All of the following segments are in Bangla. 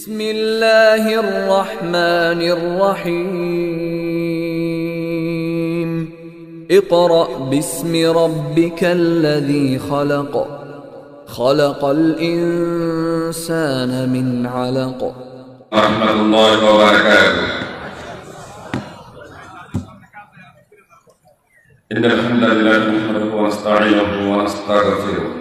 بسم الله الرحمن الرحيم. اقرأ باسم ربك الذي خلق. خلق الإنسان من علق. ورحمة الله وبركاته. إن الحمد لله نحمده ونستعينه ونستغفره.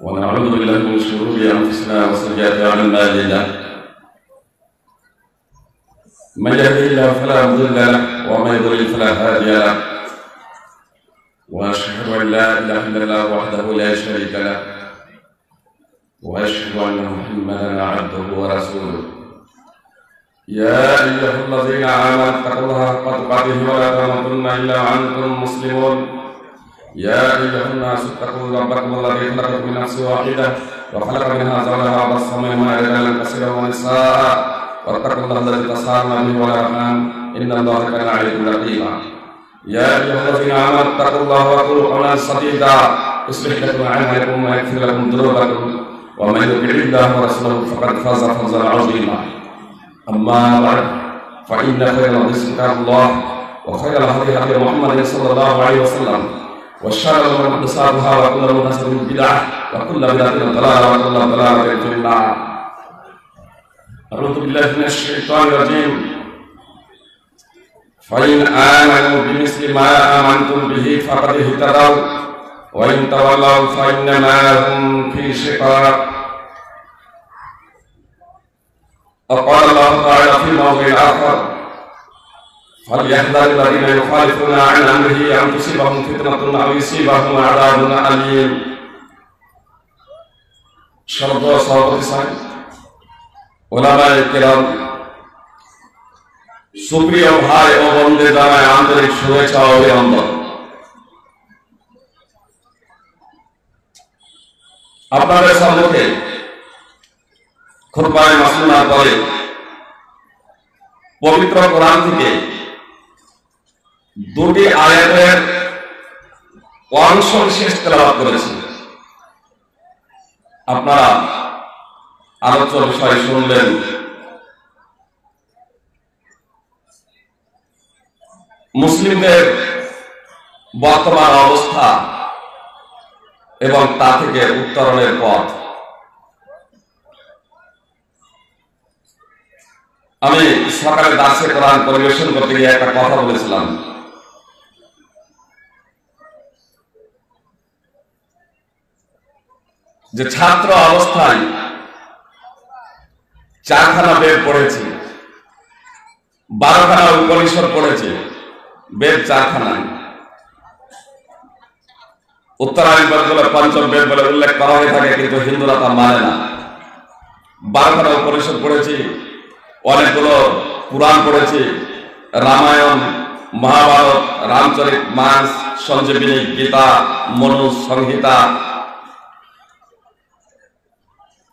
ونعوذ بالله من شرور أنفسنا وسيئات أعمالنا. من يهده الله فلا مضل له ومن يضلل فلا هادي له. وأشهد أن لا إله إلا الله وحده لا شريك له. وأشهد أن محمدا عبده ورسوله. يا أيها الذين آمنوا اتقوا الله حق تقاته ولا تموتن إلا وأنتم مسلمون. يا ايها الناس اتقوا ربكم الذي خلقكم من نفس واحده وخلق منها زوجها وبص منهما رجالا كثيرا ونساء واتقوا الله الذي تساءلون به والارحام ان الله كان عليكم رقيبا يا ايها الذين امنوا اتقوا الله وقولوا قولا سديدا يصلح لكم اعمالكم ويغفر لكم ذنوبكم ومن يطع الله ورسوله فقد فاز فوزا عظيما اما بعد فان خير الحديث كتاب الله وخير الهدي هدي محمد صلى الله عليه وسلم وشر الأمور محدثاتها وكل محدثة بدعة وكل بدعة ضلالة وكل ضلالة في النار. أعوذ بالله من الشيطان الرجيم. فإن آمنوا بمثل ما آمنتم به فقد اهتدوا وإن تولوا فإنما هم في شقاق. وقال الله تعالى في موضع آخر فليحذر الذين يخالفون عن أمره أن تصيبهم فتنة أو يصيبهم عذاب أليم شرط صوت حسين ওলামায় কেরাম সুপ্রিয় ভাই ও বন্ধে জানায় আন্তরিক শুভেচ্ছা ও অভিনন্দন আপনাদের সম্মুখে খুরবায় মাসুনার পরে পবিত্র কোরআন থেকে দুটি আয়াতের অংশ বিশেষ তেলাবাদ করেছি। আপনারা আলোচ্য বিষয় শুনলেন। মুসলিমদের বর্তমান অবস্থা এবং তা থেকে উত্তরণের পথ। আমি সকালে দাসে কোরআন পরিবেশন করতে গিয়ে একটা কথা বলেছিলাম। যে ছাত্র অবস্থায় চারখানা বেদ পড়েছি, বারোখানা উপনিষদ পড়েছে, বেদ চারখানায়। উত্তরায়ণ পঞ্চম বেদ বলে উল্লেখ করা হয়ে থাকে, কিন্তু হিন্দুরা তা মানে না। বারোখানা উপনিষদ পড়েছি, অনেকগুলো পুরাণ পড়েছি, রামায়ণ, মহাভারত, রামচরিত মাস, সঞ্জীবিনী, গীতা, মনু, সংহিতা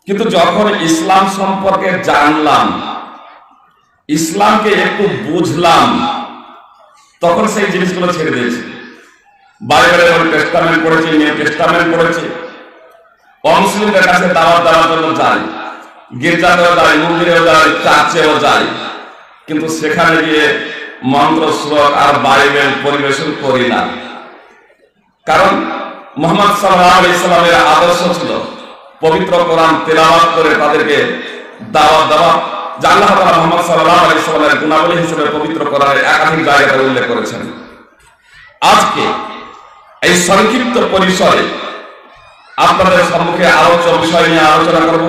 কিন্তু যখন ইসলাম সম্পর্কে জানলাম, ইসলামকে একটু বুঝলাম, তখন সেই জিনিসগুলো ছেড়ে দিয়েছি। বাইবেলের ওল্ড টেস্টামেন্ট পড়েছি নিউ টেস্টামেন্ট পড়েছি। অমুসলিমদের কাছে দাওয়াত দেওয়ার জন্য যাই গির্জাতেও যাই মন্দিরেও যাই চার্চেও যাই কিন্তু সেখানে গিয়ে মন্ত্র, শ্লোক আর বাইবেল পরিবেশন করি না। কারণ মোহাম্মদ সাল্লাহ ইসলামের আদর্শ ছিল পবিত্র কোরআন তেলাওয়াত করে তাদেরকে দাওয়াত দেওয়া, যে আল্লাহ তাআলা মুহাম্মদ সাল্লাল্লাহু আলাইহি ওয়াসাল্লামের গুণাবলী হিসেবে পবিত্র কোরআনের একাধিক জায়গাতে উল্লেখ করেছেন। আজকে এই সংক্ষিপ্ত পরিসরে আপনাদের সম্মুখে আলোচ্য বিষয় নিয়ে আলোচনা করব।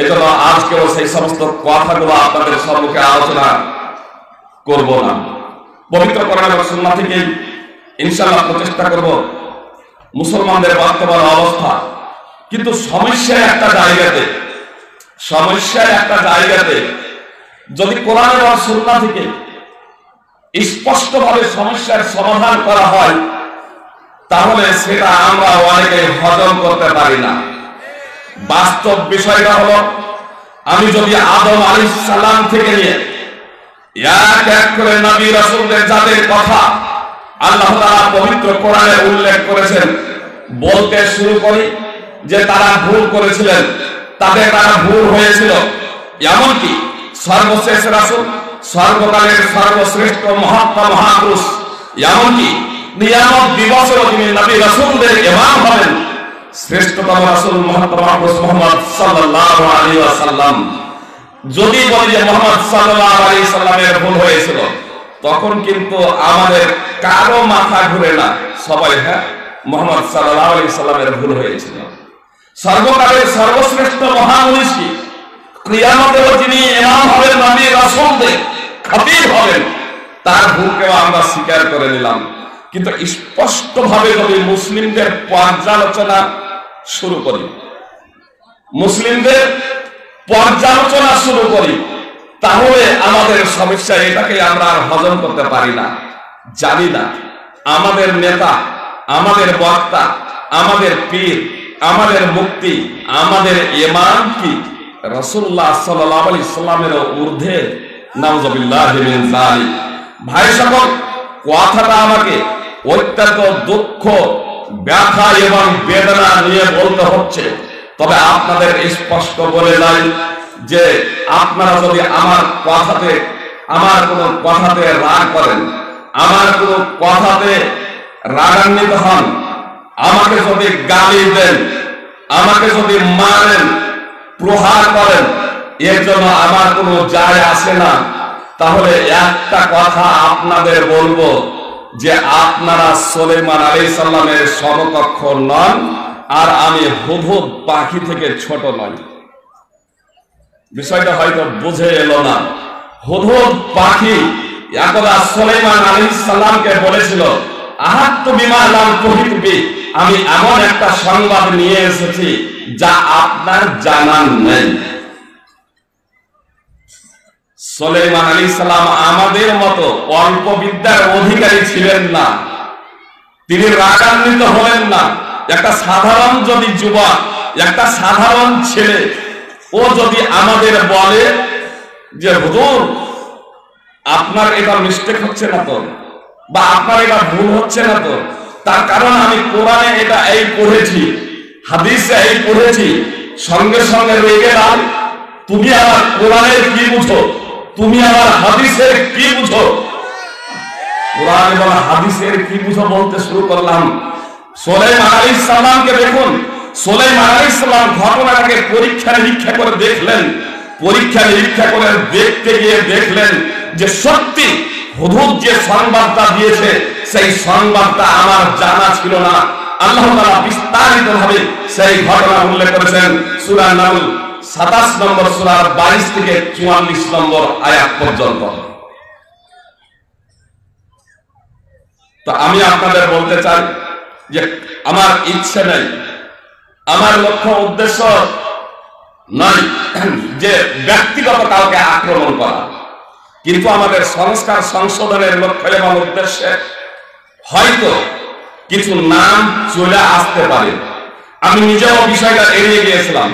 এজন্য আজকেও সেই সমস্ত কথাগুলো আপনাদের সম্মুখে আলোচনা করব না। পবিত্র কোরআন এবং সুন্নাহ থেকে ইনশাআল্লাহ প্রচেষ্টা করব। মুসলমানদের বর্তমান অবস্থা কিন্তু সমস্যা একটা জায়গাতে সমস্যা একটা জায়গাতে যদি কোরআন এবং সুন্নাহ থেকে স্পষ্টভাবে সমস্যার সমাধান করা হয়, তাহলে সেটা আমরা অনেকে হজম করতে পারি না। বাস্তব বিষয়টা হলো, আমি যদি আদম আলী সালাম থেকে নিয়ে এক এক করে নবী রাসূলদের যাদের কথা আল্লাহ পবিত্র কোরআনে উল্লেখ করেছেন, বলতে শুরু করি যে তারা ভুল করেছিলেন, তাদের দ্বারা ভুল হয়েছিল। এমনকি সর্বশেষ রাসুল, সর্বকালের সর্বশ্রেষ্ঠ মহাত্মা মহাপুরুষ, এমনকি নিয়ামত দিবসেও তিনি নবী রাসুলদের ইমাম হবেন। শ্রেষ্ঠতম রাসুল মহাত্মা মহাপুরুষ মোহাম্মদ সাল্লাল্লাহু আলাইহি ওয়াসাল্লাম। যদি বলি যে মোহাম্মদ সাল্লাল্লাহু আলাইহি সাল্লামের ভুল হয়েছিল, তখন কিন্তু আমাদের কারও মাথা ঘুরে না। সবাই হ্যাঁ মোহাম্মদ সাল্লাল্লাহু আলাইহি সাল্লামের ভুল হয়েছিল। সর্বকালের সর্বশ্রেষ্ঠ মহামনীষী ক্রিয়ামতেও যিনি ইমাম হবেন নবী রাসূলদের খতিব হবেন, তার ভুলকেও আমরা স্বীকার করে নিলাম। কিন্তু স্পষ্ট ভাবে যদি মুসলিমদের পর্যালোচনা শুরু করি, মুসলিমদের পর্যালোচনা শুরু করি, তাহলে আমাদের সমস্যা এটাকে আমরা আর হজম করতে পারি না, জানি না। আমাদের নেতা, আমাদের বক্তা, আমাদের পীর আমাদের মুক্তি, আমাদের ইমাম কি? রসুল্লাহ সাল্লামের ঊর্ধ্বে ভাই সকল, কথাটা আমাকে অত্যন্ত দুঃখ, ব্যথা এবং বেদনা নিয়ে বলতে হচ্ছে। তবে আপনাদের স্পষ্ট বলে যাই যে আপনারা যদি আমার কথাতে, আমার কোনো কথাতে রাগ করেন, আমার কোনো কথাতে রাগান্বিত হন আমাকে যদি গালি দেন, আমাকে যদি মারেন, প্রহার করেন, এর জন্য আমার কোনো যায় আসে না। তাহলে একটা কথা আপনাদের বলব যে আপনারা সোলেমান আলী সাল্লামের সমকক্ষ নন আর আমি হুবহুব পাখি থেকে ছোট নই। বিষয়টা হয়তো বুঝে এলো না। হুবহুব পাখি একদা সোলেমান আলী সাল্লামকে বলেছিল আহাত্ম বিমা নাম কহিতবি আমি এমন একটা সংবাদ নিয়ে এসেছি যা আপনার জানান নেই। সোলেমান আলী সালাম আমাদের মতো অল্প বিদ্যার অধিকারী ছিলেন না। তিনি রাগান্বিত হলেন না। একটা সাধারণ যদি যুবক, একটা সাধারণ ছেলে, ও যদি আমাদের বলে যে, হুজুর, আপনার এটা মিস্টেক হচ্ছে না তো, বা আপনার এটা ভুল হচ্ছে না তো তার কারণ আমি কোরআনে এটা এই পড়েছি, হাদিসে এই পড়েছি। সঙ্গে সঙ্গে রয়ে গেলাম তুমি আবার কোরআনের কি বুঝো? তুমি আবার হাদিসের কি বুঝো? কোরআন এবং হাদিসের কি বুঝো বলতে শুরু করলাম। সোলাইমান আলাইহিস সালামকে দেখুন, সোলাইমান আলাইহিস সালাম ঘটনাটাকে পরীক্ষা নিরীক্ষা করে দেখলেন। পরীক্ষা নিরীক্ষা করে দেখতে গিয়ে দেখলেন যে সত্যি হুদুদ যে সংবাদটা দিয়েছে, সেই সংবাদটা আমার জানা ছিল না। আল্লাহ তাআলা বিস্তারিত ভাবে সেই ঘটনা উল্লেখ করেছেন। সূরা নামল সাতাশ নম্বর সূরার বাইশ থেকে চুয়াল্লিশ নম্বর আয়াত পর্যন্ত। তো আমি আপনাদের বলতে চাই যে আমার ইচ্ছে নাই, আমার লক্ষ্য উদ্দেশ্য নয় যে ব্যক্তিগত কাউকে আক্রমণ করা। কিন্তু আমাদের সংস্কার সংশোধনের লক্ষ্য এবং উদ্দেশ্যে হয়তো কিছু নাম চলে আসতে পারে। আমি নিজেও বিষয়টা এড়িয়ে গিয়েছিলাম।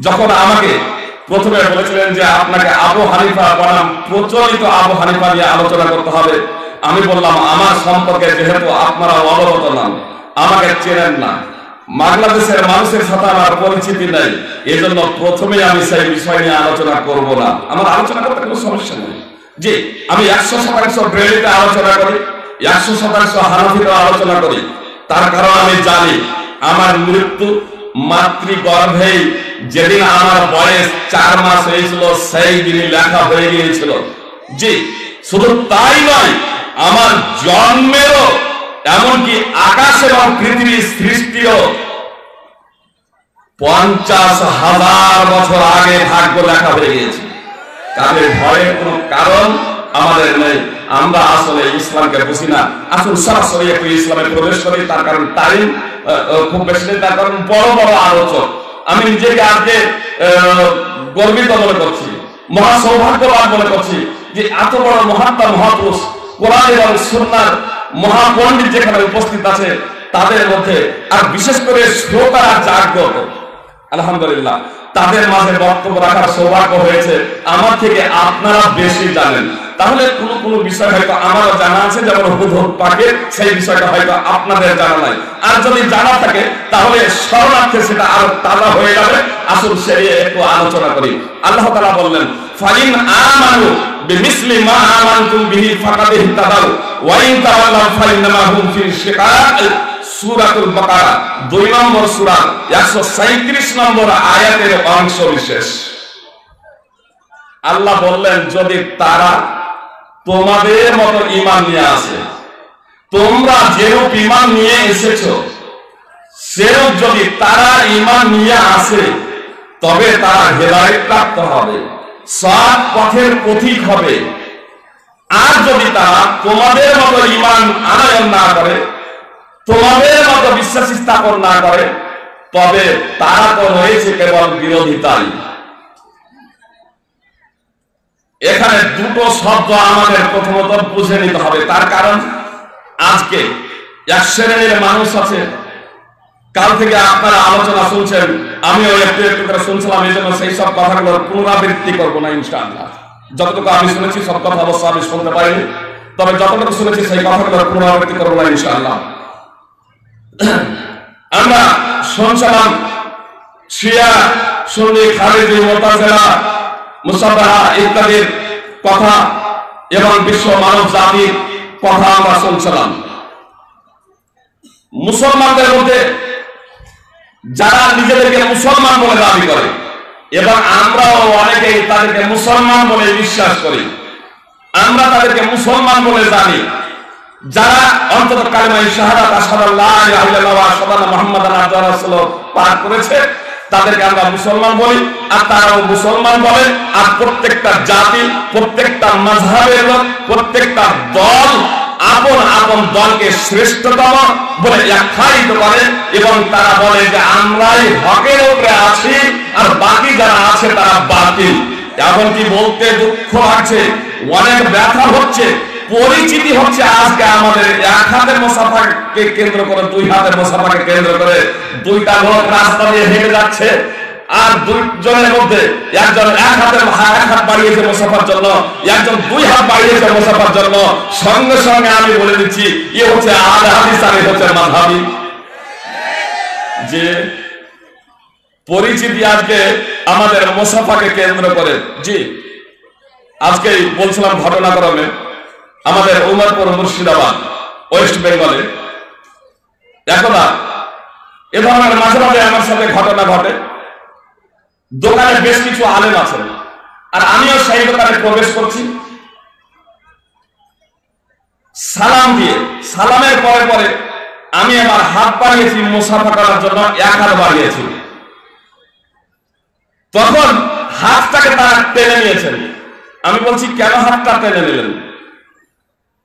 যখন আমাকে প্রথমে বলেছিলেন যে আপনাকে আবু হানিফা বনাম, প্রচলিত আবু হানিফা নিয়ে আলোচনা করতে হবে, আমি বললাম, আমার সম্পর্কে যেহেতু আপনারা অবগত নন, আমাকে চেনেন না। বাংলাদেশের মানুষের সাথে আমার পরিচিতি নেই এই জন্য প্রথমে আমি সেই বিষয় নিয়ে আলোচনা করব না। আমার আলোচনা করতে কোনো সমস্যা নেই। জি, আমি একশো শতাংশ ব্রেলিতে আলোচনা করি একশো শতাংশ হানাফিতে আলোচনা করি। তার কারণ আমি জানি, আমার মৃত্যু মাতৃগর্ভেই যেদিন আমার বয়স চার মাস হয়েছিল, সেই দিনই লেখা হয়ে গিয়েছিল। জি, শুধু তাই নয়, আমার জন্মেরও, এমনকি আকাশ এবং পৃথিবীর সৃষ্টিও পঞ্চাশ হাজার বছর আগে ভাগ্য লেখা হয়ে গিয়েছে। তাদের ভয়ের কোন কারণ আমাদের নেই। আমরা আসলে ইসলামকে বুঝি না। আসুন সরাসরি একটু ইসলামে প্রবেশ করি, তার কারণ টাইম খুব বেশি নেই, তার কারণ বড় বড় আলোচক। আমি নিজেকে আজকে গর্বিত মনে করছি মহা সৌভাগ্যবান মনে করছি যে এত বড় মহাত্মা, মহাপুরুষ, কোরআন এবং সুন্নার মহাপণ্ডিত যেখানে উপস্থিত আছে, তাদের মধ্যে আর বিশেষ করে শ্রোতারা জাগ্রত। আলহামদুলিল্লাহ। তাদের মাঝে বক্তব্য রাখার সৌভাগ্য হয়েছে। আমার থেকে আপনারা বেশি জানেন। তাহলে কোন কোন বিষয় হয়তো আমারও জানা আছে, যেমন হুদহুদ পাকে, সেই বিষয়টা হয়তো আপনাদের জানা নাই। আর যদি জানা থাকে, তাহলে শরণার্থে সেটা আরও তাজা হয়ে যাবে। আসুন সে একটু আলোচনা করি। আল্লাহ তাআলা বললেন, ফাইন আমানু বিমিসলি মা আমানতুম বিহি ফাকাদ ইহতাদাউ ওয়া ইন তাওয়াল্লাউ ফাইন্নামা হুম ফি শিকাক সূরাতুল বাকারা, দুই নম্বর সূরা 137 নম্বর আয়াতের অংশ বিশেষ। আল্লাহ বললেন, যদি তারা তোমাদের মতো ইমান নিয়ে আসে, তোমরা যেরূপ ইমান নিয়ে এসেছ, সেরূপ যদি তারা ইমান নিয়ে আসে, তবে তারা হেদায়ত প্রাপ্ত হবে, সৎ পথের পথিক হবে। আর যদি তারা তোমাদের মতো ইমান আনয়ন না করে তোমাদের মতো বিশ্বাস স্থাপন না করে, তবে তারা তো রয়েছে কেবল বিরোধিতাই এখানে দুটো শব্দ আমাদের প্রথমত বুঝে নিতে হবে। তার কারণ, আজকে এক শ্রেণির মানুষ আছে, কাল থেকে আপনারা আলোচনা শুনছেন, আমিও একটু একটু করে শুনছিলাম এই জন্য সেই সব কথাগুলোর পুনরাবৃত্তি করব না, ইনশাআল্লাহ। যতটুকু আমি শুনেছি, সব কথা অবশ্য আমি শুনতে পারিনি, তবে যতটুকু শুনেছি, সেই কথাগুলোর পুনরাবৃত্তি করব না, ইনশাআল্লাহ। আমরা শুনছিলাম শিয়া সুন্নি খালিদি মোতাজেলা মুসাফাহা ইত্যাদির কথা এবং বিশ্ব মানব জাতির কথা আমরা শুনছিলাম। মুসলমানদের মধ্যে যারা নিজেদেরকে মুসলমান বলে দাবি করে, এবং আমরাও অনেকেই তাদেরকে মুসলমান বলে বিশ্বাস করি, আমরা তাদেরকে মুসলমান বলে জানি। যারা অন্তত কালেমাই শাহাদাত আশহাদুল্লাহ ইলাহা ইল্লাল্লাহ ওয়া আশহাদু মুহাম্মাদান ওয়া রাসূলুহু পাঠ করেছে, তাদেরকে আমরা মুসলমান বলি। আর তারাও মুসলমান বলে। আর প্রত্যেকটা জাতি, প্রত্যেকটা মাযহাবের লোক, প্রত্যেকটা দল, আপন আপন দলকে শ্রেষ্ঠতম বলে আখ্যায়িত করে এবং তারা বলে যে আমরাই হকের উপরে আছি আর বাকি যারা আছে তারা বাতিল। এমনকি বলতে দুঃখ আছে অনেক ব্যথা হচ্ছে। পরিচিতি হচ্ছে আজকে আমাদের এক হাতের মোসাফাকে কেন্দ্র করে, দুই হাতের মোসাফাকে কেন্দ্র করে দুইটা লোক রাস্তা দিয়ে হেঁটে যাচ্ছে আর দুইজনের মধ্যে একজন এক হাতের এক হাত বাড়িয়েছে মোসাফার জন্য, একজন দুই হাত বাড়িয়েছে মোসাফার জন্য। সঙ্গে সঙ্গে আমি বলে দিচ্ছি, এ হচ্ছে আল হাদিস, আর হচ্ছে মাধাবি যে পরিচিতি আজকে আমাদের মোসাফাকে কেন্দ্র করে, জি আজকে বলছিলাম ঘটনাক্রমে। আমাদের উমরপুর মুর্শিদাবাদ, ওয়েস্ট বেঙ্গলে। দেখো না, এ ধরনের মাঝে মাঝে আমার সাথে ঘটনা ঘটে। দোকানে বেশ কিছু আলেম আছেন আর আমিও সেই দোকানে প্রবেশ করছি। সালাম দিয়ে, সালামের পরে পরে আমি আমার হাত বাড়িয়েছি মুসাফা করার জন্য, এক হাত বাড়িয়েছি। তখন হাতটাকে তারা টেনে নিয়েছেন। আমি বলছি, কেন হাতটা টেনে নিলেন?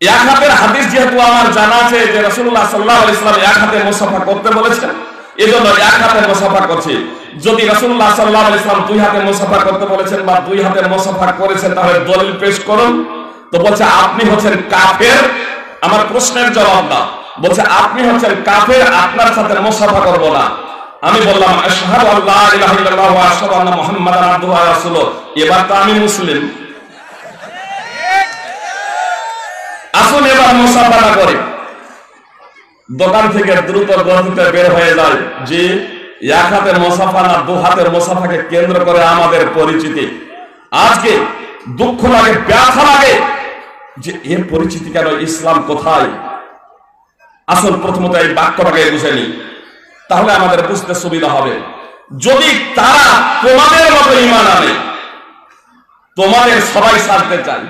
এক হাতের হাদিস যেহেতু আমার জানা আছে যে রসুল্লাহ সাল্লাহ ইসলাম এক হাতে করতে বলেছেন এক হাতে করছি। যদি রসুল্লাহ সাল্লাহ ইসলাম দুই হাতে করতে বলেছেন বা দুই হাতে করেছেন তাহলে দলিল পেশ করুন। তো বলছে, আপনি হচ্ছেন কাফের? আমার প্রশ্নের জবাব না বলছে, আপনি হচ্ছেন কাফের, আপনার সাথে মুসাফা করব না। আমি বললাম এবার তো আমি মুসলিম। এবার মুসাফাটা করে। দোকান থেকে দ্রুত গতিতে বের হয়ে যায়। যে এক হাতের মোসাফা না দু হাতের মোসাফাকে কেন্দ্র করে আমাদের পরিচিতি। আজকে দুঃখ লাগে, ব্যথা লাগে যে এর পরিচিতি কেন, ইসলাম কোথায়? আসল প্রথমত এই বাক্যটাকে বুঝে নি তাহলে আমাদের বুঝতে সুবিধা হবে। যদি তারা তোমাদের মতো ইমান আনে, তোমাদের সবাই সাজতে চায়।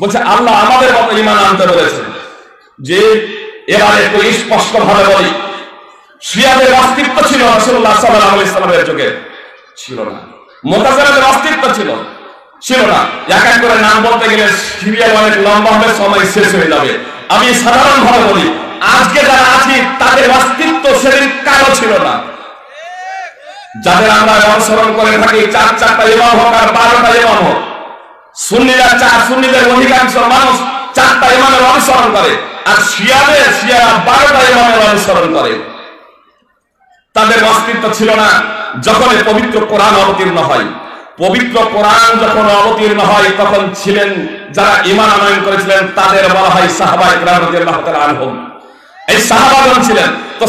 বলছে, আল্লাহ আমাদের মতো ইমান আনতে বলেছে। যে এবার একটু স্পষ্ট ভাবে বলি, শিয়াদের অস্তিত্ব ছিল রসুল্লাহ সাল্লাহ ইসলামের যুগে। ছিল না। মোতাজারের অস্তিত্ব ছিল। ছিল না। এক এক করে নাম বলতে গেলে সিরিয়াল অনেক লম্বা হবে, সময় শেষ হয়ে যাবে। আমি সাধারণ ভাবে বলি, আজকে যারা আছি, তাদের অস্তিত্ব সেদিন কারও ছিল না। যাদের আমরা অনুসরণ করে থাকি, চার চারটা ইমাম হোক আর বারোটা ইমাম হোক সুন্নিরা চার সুন্নিদের অধিকাংশ মানুষ চারটা অনুসরণ করে। আর শিয়াদের, শিয়ারা বারোটা অনুসরণ করে। তাদের অস্তিত্ব ছিল না যখন পবিত্র কোরআন অবতীর্ণ হয়। পবিত্র কোরআন যখন অবতীর্ণ হয়, তখন ছিলেন যারা ইমান আনয়ন করেছিলেন, তাদের বলা হয় সাহাবা আনহুম। এই সাহাবাগণ ছিলেন। তো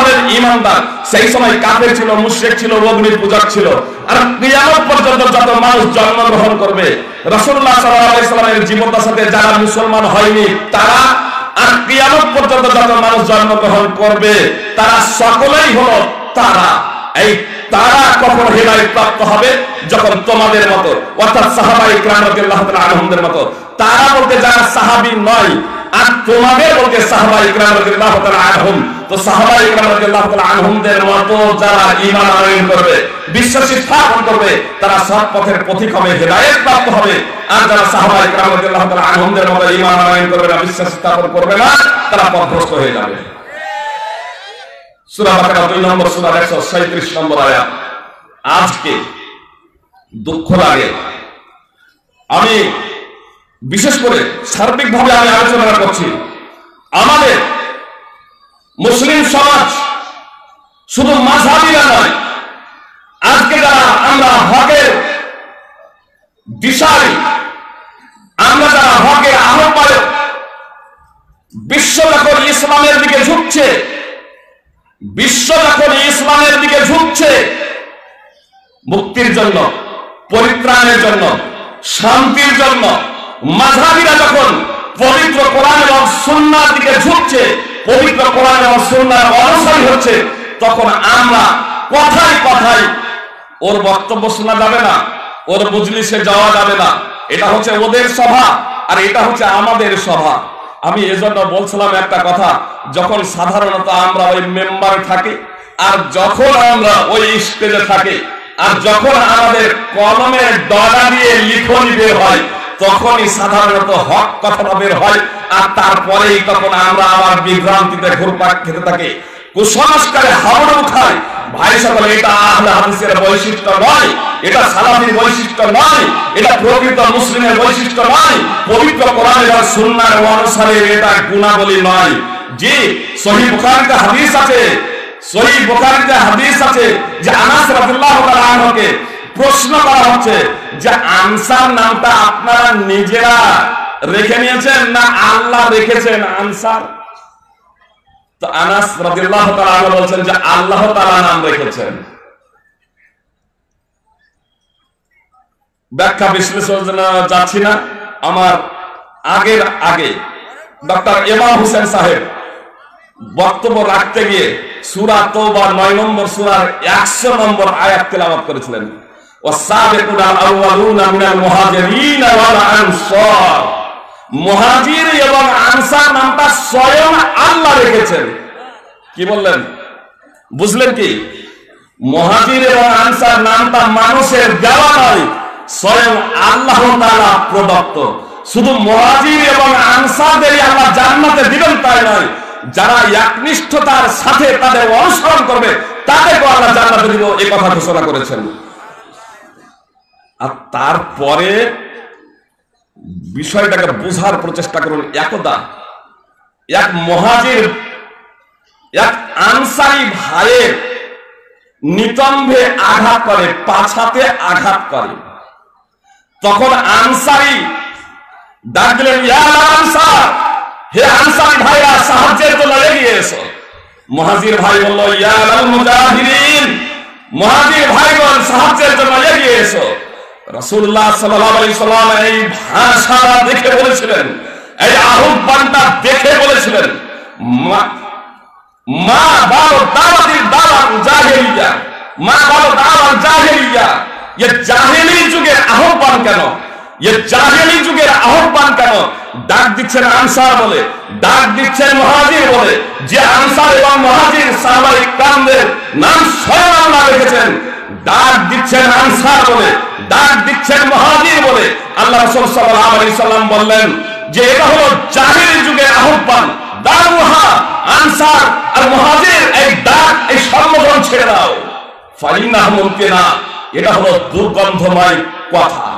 হলেন ইমানদার সেই সময় কাফের ছিল, মুশরিক ছিল অগ্নি পূজক ছিল। আর কিয়ামত পর্যন্ত যত মানুষ জন্মগ্রহণ করবে যারা মুসলমান হয়নি, তারা আর কিয়ামত পর্যন্ত যত জন্মগ্রহণ করবে, তারা সকলেই হলো তারা। এই তারা কখন হেদায়ত প্রাপ্ত হবে? যখন তোমাদের মতো, অর্থাৎ সাহাবা ইকরাম মতো, তারা বলতে যারা সাহাবী নয় আর তোমাদের বলতে সাহাবা তো সাহাবা ইকরাম রাদিয়াল্লাহু তাআলা আনহুমদের মতো যারা ঈমান করবে, বিশ্বাসী করবে, তারা সৎ পথের পথিক হবে, হেদায়েত করবে না করবে না, তারা পথভ্রষ্ট হয়ে যাবে। সূরা বাকারা 2 নম্বর, সূরা 137 নম্বর আজকে দুঃখ লাগে। আমি বিশেষ করে সার্বিকভাবে আমি আলোচনা করছি। আমাদের মুসলিম সমাজ শুধু মাঝাবিরা নয়, আজকে যারা আমরা হকের দিশারি, আমরা যারা হকের আহ্বায়ক বিশ্ব যখন ইসলামের দিকে ঝুঁকছে বিশ্ব ইসলামের দিকে ঝুঁকছে মুক্তির জন্য, পরিত্রাণের জন্য, শান্তির জন্য মাঝাবিরা যখন পবিত্র কোরআন এবং সুন্নার দিকে ঝুঁকছে, পবিত্র কোরআন এবং সুন্নার অনুসারী হচ্ছে, তখন আমরা কথায় কথায় ওর বক্তব্য শোনা যাবে না, ওর বুজলিসে যাওয়া যাবে না। এটা হচ্ছে ওদের সভা আর এটা হচ্ছে আমাদের সভা আমি এজন্য বলছিলাম একটা কথা, যখন সাধারণত আমরা ওই মেম্বারে থাকি, আর যখন আমরা ওই স্টেজে থাকি, আর যখন আমাদের কলমের ডলা দিয়ে লিখনি বের হয় তখনই সাধারণত হক কথাটা বের হয় আর তারপরেই তখন আমরা আবার বিভ্রান্তিতে ঘুরপাক খেতে থাকি। কুসংস্কারে হাওড়াও খায় ভাই সকল, এটা আহলে হাদিসের বৈশিষ্ট্য নয়। এটা সালাফির বৈশিষ্ট্য নয়। এটা প্রকৃত মুসলিমের বৈশিষ্ট্য নয়। পবিত্র কোরআন এবং সুন্নাহর অনুসারে এটা গুণাবলী নয়। জি সহিহ বুখারীতে হাদিস আছে। সহিহ বুখারীতে হাদিস আছে যে আনাস রাদিয়াল্লাহু তাআলা আনহুকে প্রশ্ন করা হচ্ছে যে আনসার নামটা আপনারা নিজেরা রেখে নিয়েছেন না আল্লাহ রেখেছেন আনসার? তো আনাস রাদিয়াল্লাহু তাআলা বলছেন যে আল্লাহ তাআলা নাম রেখেছেন। ব্যাখ্যা বিশ্লেষণ যাচ্ছি না। আমার আগের আগে ডক্টর ইমাম হোসেন সাহেব বক্তব্য রাখতে গিয়ে সূরা তওবা 9 নম্বর সূরার 100 নম্বর আয়াত তেলাওয়াত করেছিলেন। আউয়ালুনা মিনাল মুহাজিরিন ওয়াল আনসার মুহাজির এবং আনসার নামটা স্বয়ং আল্লাহ রেখেছেন। কি বললেন? বুঝলেন কি? মুহাজির এবং আনসার নামটা মানুষের দেওয়া নয়, স্বয়ং আল্লাহ তাআলা প্রদত্ত। শুধু মুহাজির এবং আনসারদেরই আল্লাহ জান্নাতে দিবেন তাই নয়, যারা একনিষ্ঠতার সাথে তাদের অনুসরণ করবে তাদেরকে আল্লাহ জান্নাতে দিব এই কথা ঘোষণা করেছেন। আর তারপরে বিষয়টাকে বোঝার প্রচেষ্টা করুন একদা। এক মহাজির এক আনসারি ভাইয়ের নিতম্ভে আঘাত করে, পাছাতে আঘাত করে। তখন আনসারি ডাকলেন আনসার, হে আনসারি ভাইরা সাহায্যের জন্য এগিয়ে এসো মহাজির ভাই বলল ইয়াল মুজাহিরিন মহাজির ভাইগণ, সাহায্যের জন্য এগিয়ে এসো রাসূলুল্লাহ সাল্লাল্লাহু আলাইহি সাল্লাম এই ভাষা দেখে বলেছিলেন, এই আহ্বানটা দেখে বলেছিলেন, মা বালো দাওয়াতির দাওয়াত জাহেলিয়া, মা বালো দাওয়াত জাহেলিয়া, এ জাহেলি যুগের আহ্বান কেন? এ জাহেলি যুগের আহ্বান কেন? ডাক দিচ্ছেন আনসার বলে, ডাক দিচ্ছেন মহাজির বলে, যে আনসার এবং মহাজির সাহাবাই কামদের নাম স্বয়ং আল্লাহ রেখেছেন। ডাক দিচ্ছেন আনসার বলে, ডাক দিচ্ছেন মহাজির বলে। আল্লাহ রাসূল সাল্লাল্লাহু আলাইহি সাল্লাম বললেন যে, এটা হলো জাহিলি যুগের আহ্বান। দারুহা আনসার আর মহাজির এই ডাক, এই সম্বোধন ছেড়ে দাও। ফাইন্নাহ মুমকিনা, এটা হলো দুর্গন্ধময় কথা।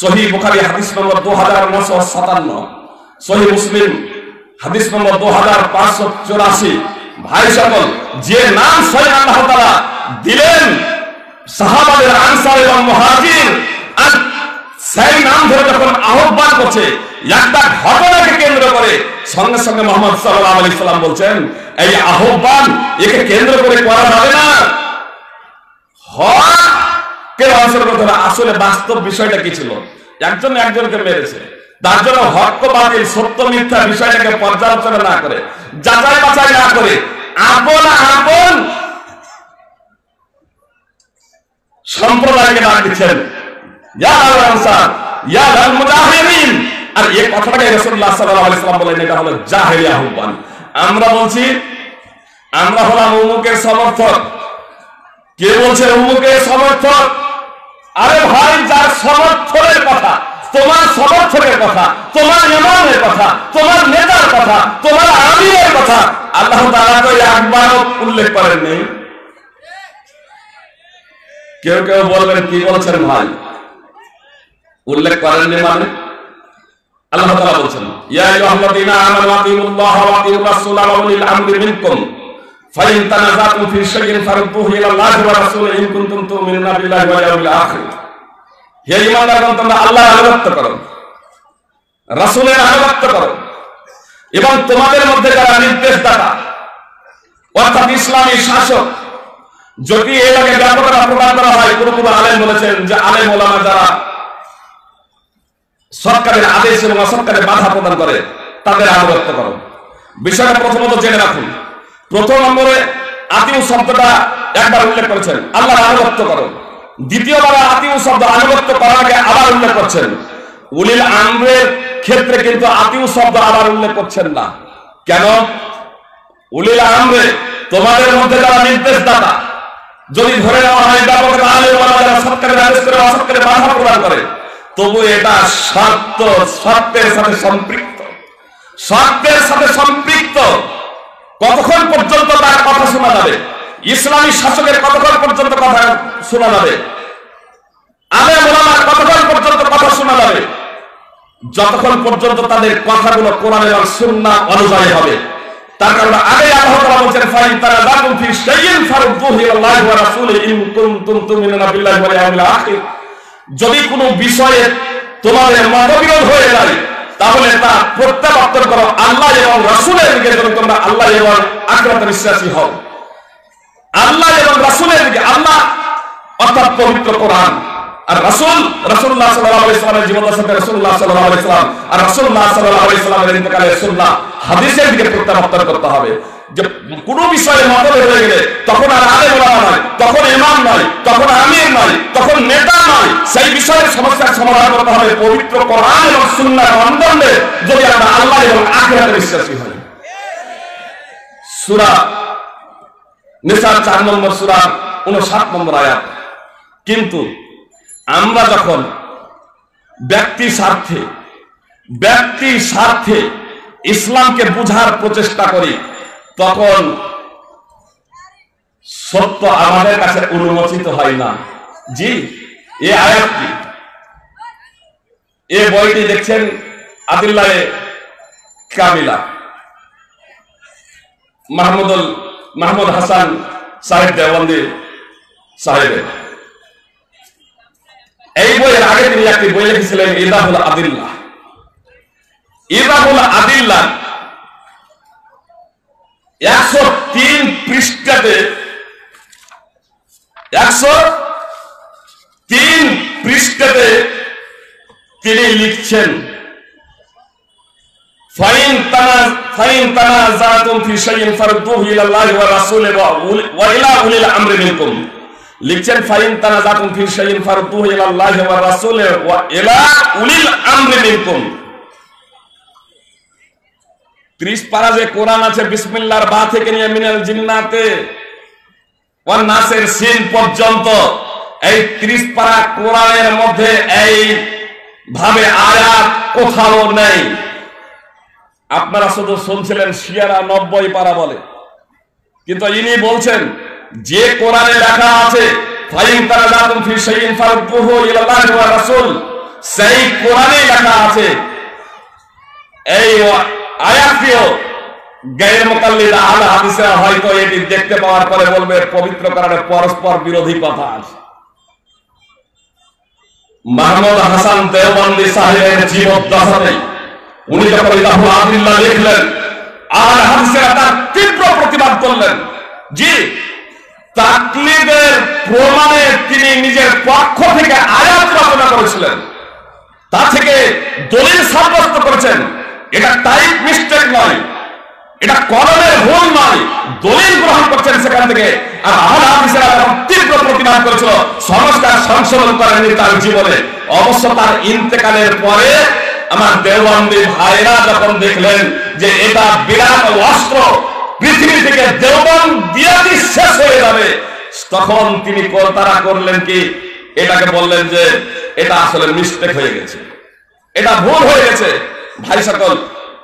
সহি বুখারী হাদিস নম্বর 2957 সহি মুসলিম হাদিস নম্বর 2584 ভাই সকল, যে নাম স্বয়ং আল্লাহ তাআলা দিলেন সাহাবাদের আনসার এবং মহাজির সেই নাম ধরে যখন আহ্বান করছে, একটা ঘটনাকে কেন্দ্র করে সঙ্গে সঙ্গে মোহাম্মদ সাল্লাহ আলি সাল্লাম বলছেন, এই আহ্বান একে কেন্দ্র করে করা যাবে না। হক কে অংশগ্রহণ করে আসলে বাস্তব বিষয়টা কি ছিল? একজন একজনকে মেরেছে। তার জন্য হক সত্য মিথ্যা বিষয়টাকে পর্যালোচনা না করে যাচাই বাছাই না করে আপন আপন সম্প্রদায়কে ডাক দিচ্ছেন। আর এই কথাটাকে আহ্বান। আমরা বলছি, আমরা হলাম উমুকের সমর্থক। কে বলছে উমুকের সমর্থক? আরে ভাই, যার সমর্থনের কথা, তোমার সমর্থনের কথা, তোমার ইমামের কথা, তোমার নেতার কথা, তোমার আমিরের কথা, আল্লাহ তাআলা তো একবারও উল্লেখ করেন নেই কেউ কেউ বলবেন, কি বলছেন ভাই? উল্লেখ করেননি মানে? আল্লাহ তাআলা বলছেন, ইয়া আইয়ুহাল্লাযীনা আমানু আতিউল্লাহ ওয়া আতিউর রাসূলা ওয়া উলিল আমরি মিনকুম। ফাইন তানাযাতুম ফি শাইইন ফারুদ্দুহু ইলা আল্লাহি ওয়া রাসূলিহি ইন কুনতুম তু'মিনুনা বিল্লাহি ওয়াল ইয়াউমিল আখির। হে ঈমানদারগণ, তোমরা আল্লাহর আনুগত্য করো। রাসূলের আনুগত্য করো। এবং তোমাদের মধ্যে যারা নির্দেশদাতা, অর্থাৎ ইসলামী শাসক যদি এটাকে ব্যাপকতা প্রদান করা হয় কোনো কোনো আলেম বলেছেন যে আলেম ওলামা যারা সরকারের আদেশ এবং অসরকারের বাধা প্রদান করে, তাদের আনুগত্য করো। বিষয়টা প্রথমত জেনে রাখুন। প্রথম নম্বরে আতিউ শব্দটা একবার উল্লেখ করেছেন, আল্লাহর আনুগত্য করো। দ্বিতীয়বার আতিউ শব্দ আনুগত্য করার আগে আবার উল্লেখ করছেন। উলিল আমরের ক্ষেত্রে কিন্তু আতিউ শব্দ আবার উল্লেখ করছেন না। কেন? উলিল আমরে তোমাদের মধ্যে যারা নির্দেশদাতা যদি ধরে নেওয়া হয় ব্যাপক যারা সরকারের বাধা প্রদান করে। তবু এটা স্বার্থ স্বার্থের সাথে সম্পৃক্ত। স্বার্থের সাথে সম্পৃক্ত কতক্ষণ পর্যন্ত তার কথা শোনা যাবে? ইসলামী শাসকের কতক্ষণ পর্যন্ত কথা শোনা যাবে? আলে কতক্ষণ পর্যন্ত কথা শোনা যাবে? যতক্ষণ পর্যন্ত তাদের কথাগুলো কোরআন এবং সুন্না অনুযায়ী হবে। তার কারণে আগে যদি কোনো বিষয়ে তোমাদের মতবিরোধ হয়ে যায়, তাহলে তা প্রত্যাবর্তন করো আল্লাহ এবং রাসূলের দিকে, যেন তোমরা আল্লাহ এবং আখিরাতে বিশ্বাসী হও। আল্লাহ এবং রাসূলের দিকে আল্লাহ অর্থাৎ পবিত্র কোরআন। আর রাসূল, রাসূলুল্লাহ সাল্লাল্লাহু আলাইহি সাল্লামের জীবন সাথে রাসূলুল্লাহ সাল্লাল্লাহু আর রাসূলুল্লাহ সাল্লাল্লাহু আলাইহি সাল্লামের ইন্তেকালের সুন্নাহ, হাদিসের দিকে প্রত্যাবর্তন করতে হবে। যে কোনো বিষয়ে মতভেদ হয়ে গেলে তখন আর আলেম ওলামা নয় তখন ইমাম নয় তখন আমির নয় তখন নেতা নয় সেই বিষয়ের সমস্যার সমাধান করতে হবে পবিত্র কোরআন এবং সুন্নাহর মানদণ্ডে যদি আমরা আল্লাহ এবং আখিরাতে বিশ্বাসী হই। সূরা নিসার 4 নম্বর, সূরা 59 নম্বর আয়াত। কিন্তু আমরা যখন ব্যক্তি স্বার্থে ব্যক্তি স্বার্থে ইসলামকে বুঝার প্রচেষ্টা করি, তখন সত্য আমাদের কাছে উন্মোচিত হয় না। জি, এ আয়াতটি। এ বইটি দেখছেন আদিল্লাহে কামিলা। মাহমুদুল, মাহমুদ হাসান সাহেব দেওবন্দি সাহেবের। এই বইয়ের আগে তিনি একটি বই লিখেছিলেন ইদাহুল আদিল্লাহ। ইদাহুল আদিল্লাহ একশো তিন পৃষ্ঠাতে, একশো তিন পৃষ্ঠাতে তিনি লিখছেন, ফাইন তানা ফাইন তানা জাতুম ফি শাইইন ফারদুহু ইলা আল্লাহি ওয়া রাসূলিহি ওয়া ইলা উলিল আমরি মিনকুম। লিখছেন, ফাইন তানা জাতুম ফি শাইইন ফারদুহু ইলা আল্লাহি ওয়া রাসূলিহি ওয়া ইলা উলিল আমরি মিনকুম। ত্রিশ পারা যে কোরআন আছে, বিসমিল্লার বা থেকে নিয়ে মিনাল জিন্নাতে ওয়ান নাসের সিন পর্যন্ত, এই ত্রিশ পারা কোরআনের মধ্যে এই ভাবে আয়াত কোথাও নেই। আপনারা শুধু শুনছিলেন শিয়ারা নব্বই পারা বলে, কিন্তু ইনি বলছেন যে কোরআনে লেখা আছে, ফাইন তারা জাতুম ফি শাইইন ফারদুহু ইলাল্লাহি ওয়া রাসূল, সেই কোরআনে লেখা আছে, এই আয়াতটিও গায়ের মোকাল্লিদা আলা হাদিসে হয়তো এটি দেখতে পাওয়ার পরে বলবে, পবিত্র কোরআনে পরস্পর বিরোধী কথা আছে। মাহমুদ হাসান দেওবন্দি সাহেবের জীবদ্দশাতে উনি যখন ইলাহুল আদিল্লাহ লিখলেন আর হাদিসেরা তার তীব্র প্রতিবাদ করলেন, জি তাকলিদের থেকে আয়াত এটা গ্রহণ করছেন সেখান থেকে। আর আহলা হাদিসেরা তীব্র প্রতিবাদ করেছিল, সংস্কার সংশোধন করেনি অবশ্য তার ইন্তেকালের পরে আমার দেওবন্দি ভাইরা যখন দেখলেন যে এটা বিরাট অস্ত্র পৃথিবী থেকে দেওবন্দ দিয়াদি শেষ হয়ে যাবে। তখন তিনি তারা করলেন কি? এটাকে বললেন যে, এটা আসলে মিস্টেক হয়ে গেছে। এটা ভুল হয়ে গেছে। ভাই সকল,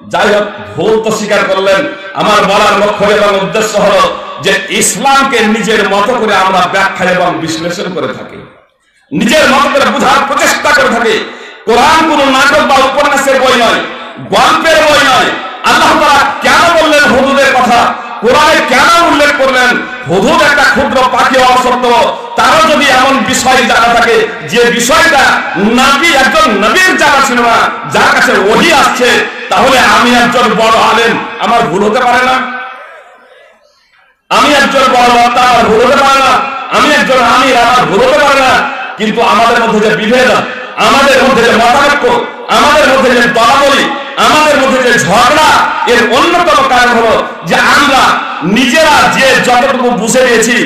যাই হোক, ভুল তো স্বীকার করলেন। আমার বলার লক্ষ্য এবং উদ্দেশ্য হলো যে ইসলামকে নিজের মতো করে আমরা ব্যাখ্যা এবং বিশ্লেষণ করে থাকি। নিজের মতো করে বোঝার প্রচেষ্টা করে থাকি। কোরআন কোন নাটক বা উপন্যাসের বই নয়, গল্পের বই নয় আল্লাহ তাআলা কেন বললেন হুদুদের কথা? কোরআনে কেন উল্লেখ করলেন? হুদুদ একটা ক্ষুদ্র পাখি অসত্য তারও যদি এমন বিষয় জানা থাকে, যে বিষয়টা নবী একজন নবীর জানা ছিল না, যার কাছে ওহি আসছে, তাহলে আমি একজন বড় আলেম, আমার ভুল হতে পারে না? আমি একজন বড় বক্তা, আমার ভুল হতে পারে না? আমি একজন আমির, আমার ভুল হতে পারে না? কিন্তু আমাদের মধ্যে যে বিভেদ, আমাদের মধ্যে যে মতানৈক্য আমাদের মধ্যে যে দলাদলি আমাদের মধ্যে যে ঝগড়া এর অন্যতম কারণ হলো যে আমরা নিজেরা যে যতটুকু বুঝে নিয়েছি,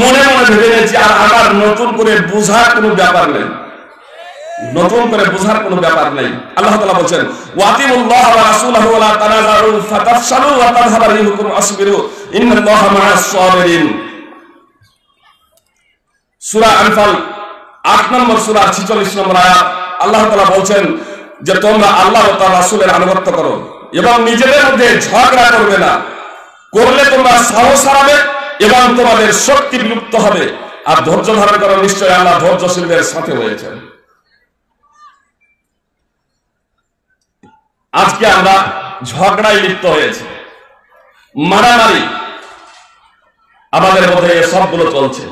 মনে মনে ভেবে নিয়েছি, আর আমার নতুন করে বুঝার কোনো ব্যাপার নেই। নতুন করে বোঝার কোনো ব্যাপার নেই। আল্লাহ তাআলা বলেন ওয়াতিমুল্লাহ ওয়া রাসূলুহু ওয়া লা তানাজারু ফাতাফশালু ওয়া তাযহাবা রিহুকুম আসবিরু ইন্নাল্লাহা মা'আস সাবিরিন। সূরা আনফাল 8 নম্বর সূরা 46 নম্বর আয়াত, আল্লাহ তাআলা বলেন যে তোমরা আল্লাহ তার রাসূলের আনুগত্য করো এবং নিজেদের মধ্যে ঝগড়া করবে না। করলে তোমরা সাহস হারাবে এবং তোমাদের শক্তি বিলুপ্ত হবে। আর ধৈর্য ধারণ করো, নিশ্চয় আল্লাহ ধৈর্যশীলদের সাথে হয়েছেন আজকে আমরা ঝগড়ায় লিপ্ত হয়েছে। মারামারি আমাদের মধ্যে সবগুলো চলছে।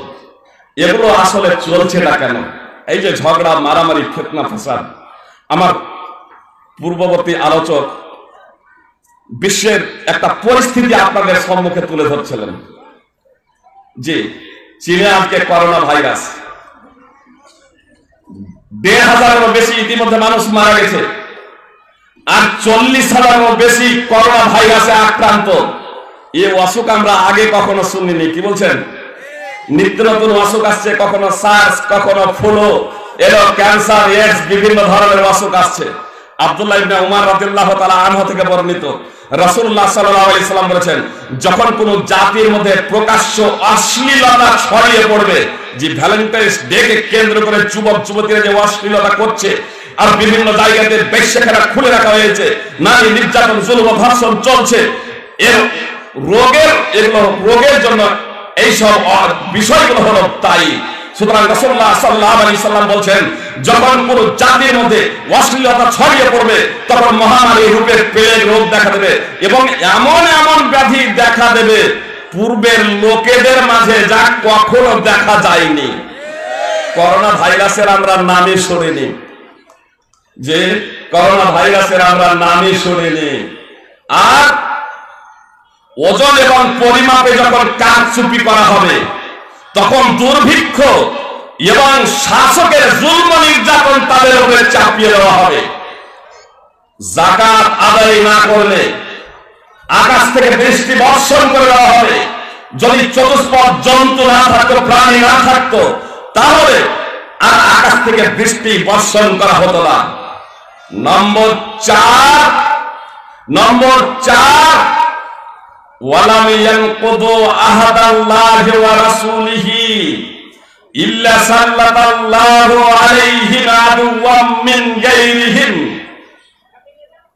এগুলো আসলে চলছে না কেন? এই যে ঝগড়া, মারামারি, ফেতনা ফাসাদ আমার পূর্ববর্তী আলোচক বিশ্বের একটা পরিস্থিতি আপনাদের সম্মুখে তুলে ধরছিলেন জি চীনে আজকে করোনা ভাইরাস দেড় হাজারেরও বেশি ইতিমধ্যে মানুষ মারা গেছে। আর চল্লিশ হাজারেরও বেশি করোনা ভাইরাসে আক্রান্ত। এ অসুখ আমরা আগে কখনো শুনিনি, কি বলছেন? নিত্য নতুন অসুখ আসছে, কখনো সার্স কখনো ফ্লু এলো ক্যান্সার এডস বিভিন্ন ধরনের অসুখ আসছে। আব্দুল্লাহ ইবনে উমার রাদিয়াল্লাহু তাআলা আনহু থেকে বর্ণিত। রাসূলুল্লাহ সাল্লাল্লাহু আলাইহি সাল্লাম বলেছেন, যখন কোন জাতির মধ্যে প্রকাশ্য অশ্লীলতা ছড়িয়ে পড়বে, যে ডে কে কেন্দ্র করে যুবক, যুবতীরা যে অশ্লীলতা করছে, আর বিভিন্ন জায়গাতে খুলে রাখা হয়েছে, নারী নির্যাতন, জুলুম, ধর্ষণ চলছে, এর রোগের, এগুলো রোগের জন্য এইসব বিষয়গুলো হলো তাই সুতরাং রাসূলুল্লাহ সাল্লাল্লাহু আলাইহি সাল্লাম বলছেন, যখন কোন জাতির মধ্যে অশ্লীলতা ছড়িয়ে পড়বে, তখন মহামারী রূপের প্লেগ রোগ দেখা দেবে এবং এমন এমন ব্যাধি দেখা দেবে, পূর্বের লোকেদের মাঝে যা কখনো দেখা যায়নি। করোনা ভাইরাসের আমরা নামই শুনিনি। যে করোনা ভাইরাসের আমরা নামই শুনিনি। আর ওজন এবং পরিমাপে যখন কাজ চুপি করা হবে তখন দুর্ভিক্ষ এবং শাসকের জুলম নির্যাতন তাদের উপরে চাপিয়ে দেওয়া হবে। জাকাত আদায় না করলে আকাশ থেকে বৃষ্টি বর্ষণ করে দেওয়া হবে। যদি চতুষ্পদ জন্তু না থাকতো, প্রাণী না থাকতো, তাহলে আর আকাশ থেকে বৃষ্টি বর্ষণ করা হতো না। নম্বর চার নম্বর চার ওয়ালাম ইয়ানকুদু আহাদাল্লাহি ওয়া রাসূলিহি ইল্লা সাল্লাল্লাহু আলাইহি আদুওয়াম মিন গায়রিহিম।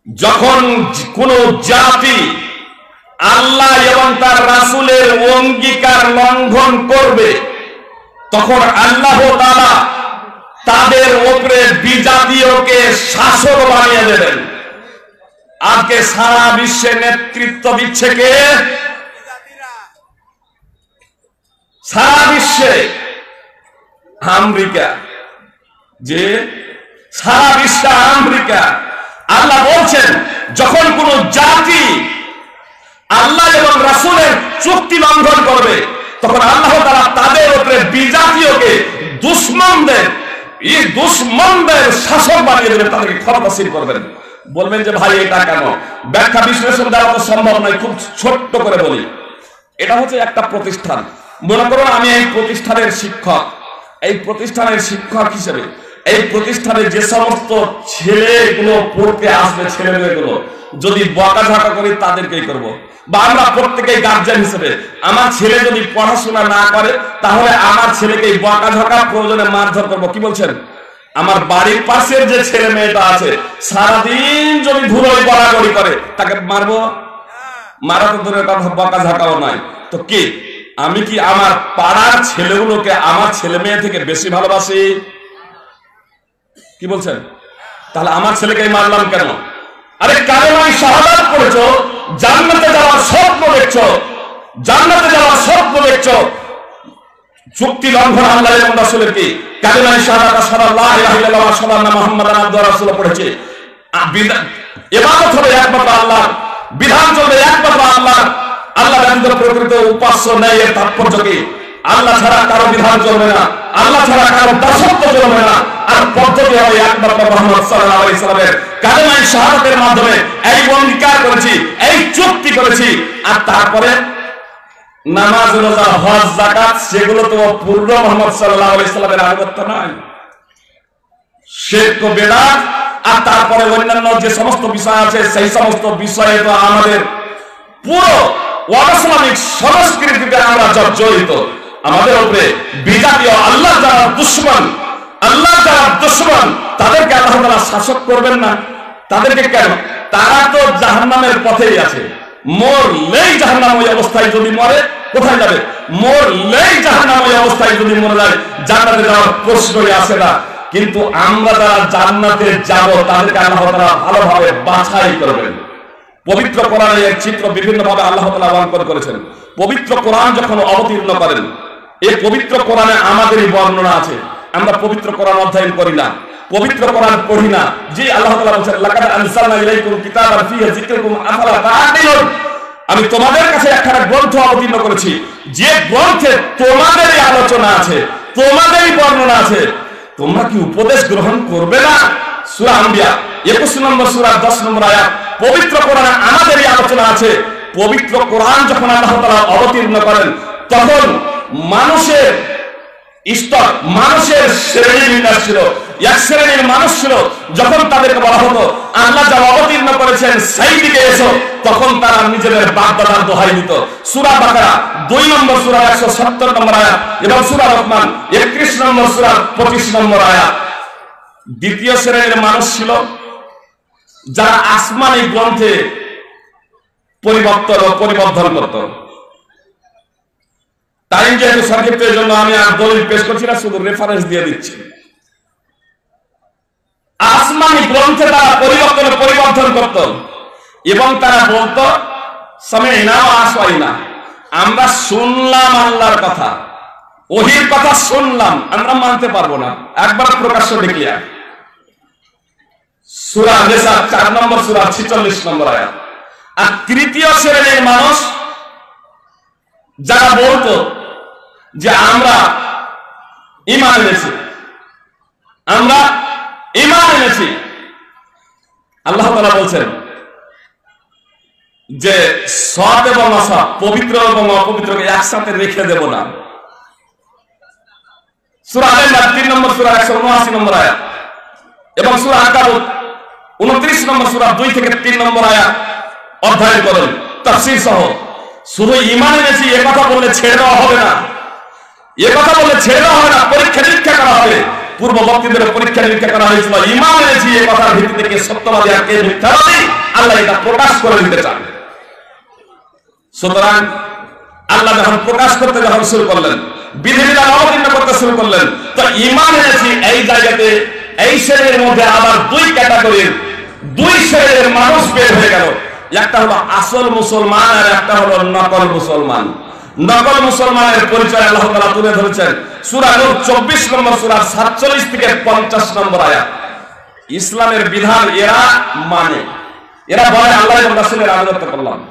যখন কোন জাতি আল্লাহ এবং তার রাসূলের অঙ্গীকার লঙ্ঘন করবে, তখন আল্লাহ তাআলা তাদের উপরে বিজাতীয়কে শাসক বানিয়ে দেবেন। আজকে সারা বিশ্বে নেতৃত্ব দিচ্ছে কে? সারা বিশ্বে। আমেরিকা। যে সারা বিশ্ব আমেরিকা। আল্লাহ বলছেন, যখন কোন জাতি আল্লাহ এবং রাসুলের চুক্তি লঙ্ঘন করবে, তখন আল্লাহ তারা তাদের উপরে বিজাতীয়কে দুশ্মনদের, এই দুশ্মনদের শাসক বানিয়ে দেবেন, তাদেরকে ক্ষমতাসীন করবেন বলবেন যে ভাই, এটা কেন? ব্যাখ্যা বিশ্লেষণ দেওয়া তো সম্ভব নয়, খুব ছোট্ট করে বলি। এটা হচ্ছে একটা প্রতিষ্ঠান। মনে করুন আমি এই প্রতিষ্ঠানের শিক্ষক। এই প্রতিষ্ঠানের শিক্ষক হিসেবে, এই প্রতিষ্ঠানে যে সমস্ত ছেলেগুলো পড়তে আসবে, ছেলে মেয়েগুলো, যদি বকাঝাকা করি তাদেরকেই করব। বা আমরা প্রত্যেকেই গার্জেন হিসেবে, আমার ছেলে যদি পড়াশোনা না করে, তাহলে আমার ছেলেকে বকাঝাকা প্রয়োজনে মারধর করব। কি বলছেন? আমার বাড়ির পাশের যে ছেলে মেয়েটা আছে, সারাদিন যদি ধুলোয় গড়াগড়ি করে, তাকে মারবো? মারা তো দূরের কথা বকা ঝাঁকাও নাই। তো কি, আমি কি আমার পাড়ার ছেলেগুলোকে আমার ছেলে মেয়ে থেকে বেশি ভালোবাসি? কি বলছেন? তাহলে আমার ছেলেকে মারলাম কেন? আরে কালেমাই শাহাদাত করেছ, জান্নাতে যাওয়ার স্বপ্ন দেখছ, জান্নাতে যাওয়ার স্বপ্ন দেখছ। চুক্তি লঙ্ঘন আল্লাহ এবং রাসূলের কি? কালেমাই শাহাদাত সাল্লাল্লাহু আলাইহি ওয়া সাল্লাম মুহাম্মাদান আবদুর রাসূল পড়েছে। ইবাদত হবে একমাত্র আল্লাহ বিধান চলবে একমাত্র আল্লাহ আল্লাহ ব্যতীত প্রকৃত উপাস্য নেই এর তাৎপর্য কি? আল্লাহ ছাড়া কারও বিধান চলবে না। আল্লাহ ছাড়া কারও দাসত্ব চলবে না। আর পদ্ধতি হবে একমাত্র মোহাম্মদ সাল্লাল্লাহু আলাইহি সাল্লামের। কালেমায়ে মাধ্যমে এই অঙ্গীকার করেছি, এই চুক্তি করেছি। আর তারপরে নামাজ রোজা হজ, যাকাত সেগুলো তো পূর্ণ মোহাম্মদ সাল্লাল্লাহু আলাইহি সাল্লামের আনুগত্য নয়। শেখ বেদাত, আর তারপরে অন্যান্য যে সমস্ত বিষয় আছে, সেই সমস্ত বিষয়ে তো আমাদের পুরো অনসামিক সংস্কৃতিতে আমরা জর্জরিত আমাদের উপরে বিজাতীয় আল্লাহ যারা দুশ্মন, আল্লাহ যারা দুশ্মন, তাদেরকে আল্লাহ তারা শাসক করবেন না। তাদেরকে কেন? তারা তো জাহান্নামের পথেই আছে। মরলেই জাহান্নাম ওই অবস্থায় যদি মরে, কোথায় যাবে? মরলেই জাহান্নাম ওই অবস্থায় যদি মরে যায় জান্নাতে যাওয়ার প্রশ্নই আসে না। কিন্তু আমরা যারা জান্নাতে যাব, তাদেরকে আল্লাহ তাআলা ভালোভাবে বাছাই করবেন। পবিত্র কোরআনের এক চিত্র বিভিন্ন ভাবে আল্লাহ তাআলা অঙ্কন করেছেন। পবিত্র কোরআন যখন অবতীর্ণ করেন, এই পবিত্র কোরআনে আমাদেরই বর্ণনা আছে। আমরা পবিত্র কোরআন অধ্যয়ন করি না। পবিত্র কোরআন পড়ি না। যে আল্লাহ তাআলা বলেন লাকাদ আনসালনা ইলাইকুম কিতাবান ফিহি যিকরুকুম আফালা তাআকিলুন আমি তোমাদের কাছে একখানা গ্রন্থ অবতীর্ণ করেছি। যে গ্রন্থে তোমাদেরই আলোচনা আছে, তোমাদেরই বর্ণনা আছে। তোমরা কি উপদেশ গ্রহণ করবে না? সূরা আম্বিয়া 21 নম্বর সূরা 10 নম্বর আয়াত, পবিত্র কোরআনে আমাদেরই আলোচনা আছে। পবিত্র কোরআন যখন আল্লাহ তাআলা অবতীর্ণ করেন, তখন মানুষের স্তর, মানুষের শ্রেণি বিন্যাস ছিল। এক শ্রেণির মানুষ ছিল, যখন তাদেরকে বলা হতো, আল্লাহ যা অবতীর্ণ করেছেন, সেই দিকে এসো। তখন তারা নিজেদের দোহাই দিত। সুরা বাকারা, দুই নম্বর সুরা, একশো সত্তর নম্বর আয়াত এবং সুরা রহমান, একত্রিশ নম্বর সুরা, পঁচিশ নম্বর আয়াত। দ্বিতীয় শ্রেণির মানুষ ছিল, যারা গ্রন্থে পরিবর্তন পরিবর্ধন করত। টাইম যেহেতু সংক্ষিপ্ত জন্য আমি আর দলিল পেশ করছি না, শুধু রেফারেন্স দিয়ে দিচ্ছি। আসমানি গ্রন্থে তারা পরিবর্তন পরিবর্তন করত। এবং তারা বলতো না। আমরা শুনলাম আল্লাহর কথা। ওহির কথা শুনলাম। আমরা মানতে পারব না। একবার প্রকাশ্য ডিক্লিয়ার সুরা নেশা চার নম্বর সুরা, ছিচল্লিশ নম্বর আয়াত। আর তৃতীয় শ্রেণির মানুষ যারা বলতো যে, আমরা ইমান এনেছি। আমরা ইমান এনেছি। আল্লাহ তালা বলছেন যে এবং পবিত্র এবং অপবিত্রকে একসাথে রেখে দেব সুরা উনত্রিশ নম্বর সুরা, দুই থেকে তিন নম্বর সহ। শুধু ইমান কথা বললে না। না পরীক্ষা নিরীক্ষা করা হবে। পূর্ব বক্তৃদের পরীক্ষা নিরীক্ষা করা হয়েছিল ইমান এনেছি এ কথার ভিত্তি থেকে সত্যবাদী আর কে মিথ্যাবাদী, আল্লাহ এটা প্রকাশ করে দিতে চান। সুতরাং আল্লাহ যখন প্রকাশ করতে যখন শুরু করলেন, বিধিবিধান অবতীর্ণ করতে শুরু করলেন, তো ইমান এনেছি এই জায়গাতে, এই শ্রেণির মধ্যে আবার দুই ক্যাটাগরির, দুই শ্রেণির মানুষ বের হয়ে গেল। একটা হলো আসল মুসলমান আর একটা হলো নকল মুসলমান। নকল মুসলমানের পরিচয় আল্লাহ তাআলা তুলে ধরেছেন। সূরা নূর 24 নম্বর, সূরা 47 থেকে 50 নম্বর আয়াত। ইসলামের বিধান এরা মানে। এরা বলে আল্লাহ এবং রাসূলের আনুগত্য করলাম।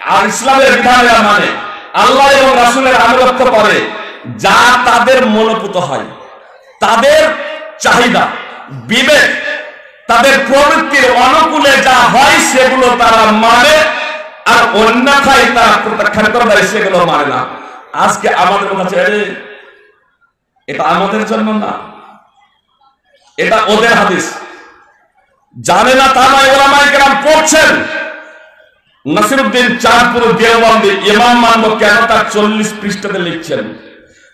আর ইসলামের বিধান এরা মানে। আল্লাহ এবং রাসূলের আনুগত্য করে। যা তাদের মনোপুত হয়। তাদের চাহিদা, বিবেক, তাদের প্রবৃত্তির অনুকূলে যা হয় সেগুলো তারা মানে। আর অন্যথায় তারা প্রত্যাখ্যান সেগুলো মানে না। আজকে আমাদের কাছে এটা আমাদের জন্য না। এটা ওদের হাদিস। জানে না তা পড়ছেন। নাসিরুদ্দিন চাঁদপুর মানব কেন তার চল্লিশ পৃষ্ঠাতে লিখছেন?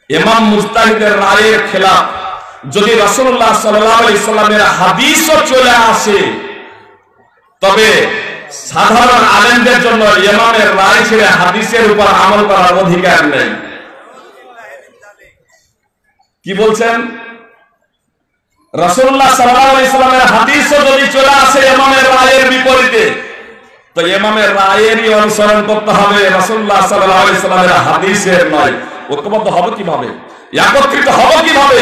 ইমাম মুস্তাহিদের রায়ের খেলাফ। যদি রসুল্লাহ সাল্লামের হাদিসও চলে আসে, তবে সাধারণ আলেমদের জন্য ইমামের রায় ছেড়ে হাদিসের উপর আমল করার অধিকার নেই। কি বলছেন? রসুল্লাহ সাল্লামের হাদিসও যদি চলে আসে ইমামের রায়ের বিপরীতে, তো ইমামের রায়েরই অনুসরণ করতে হবে রসুল্লাহ সাল্লামের হাদিসের নয়। ঐক্যবদ্ধ হবে কীভাবে? একত্রিত হবে কীভাবে?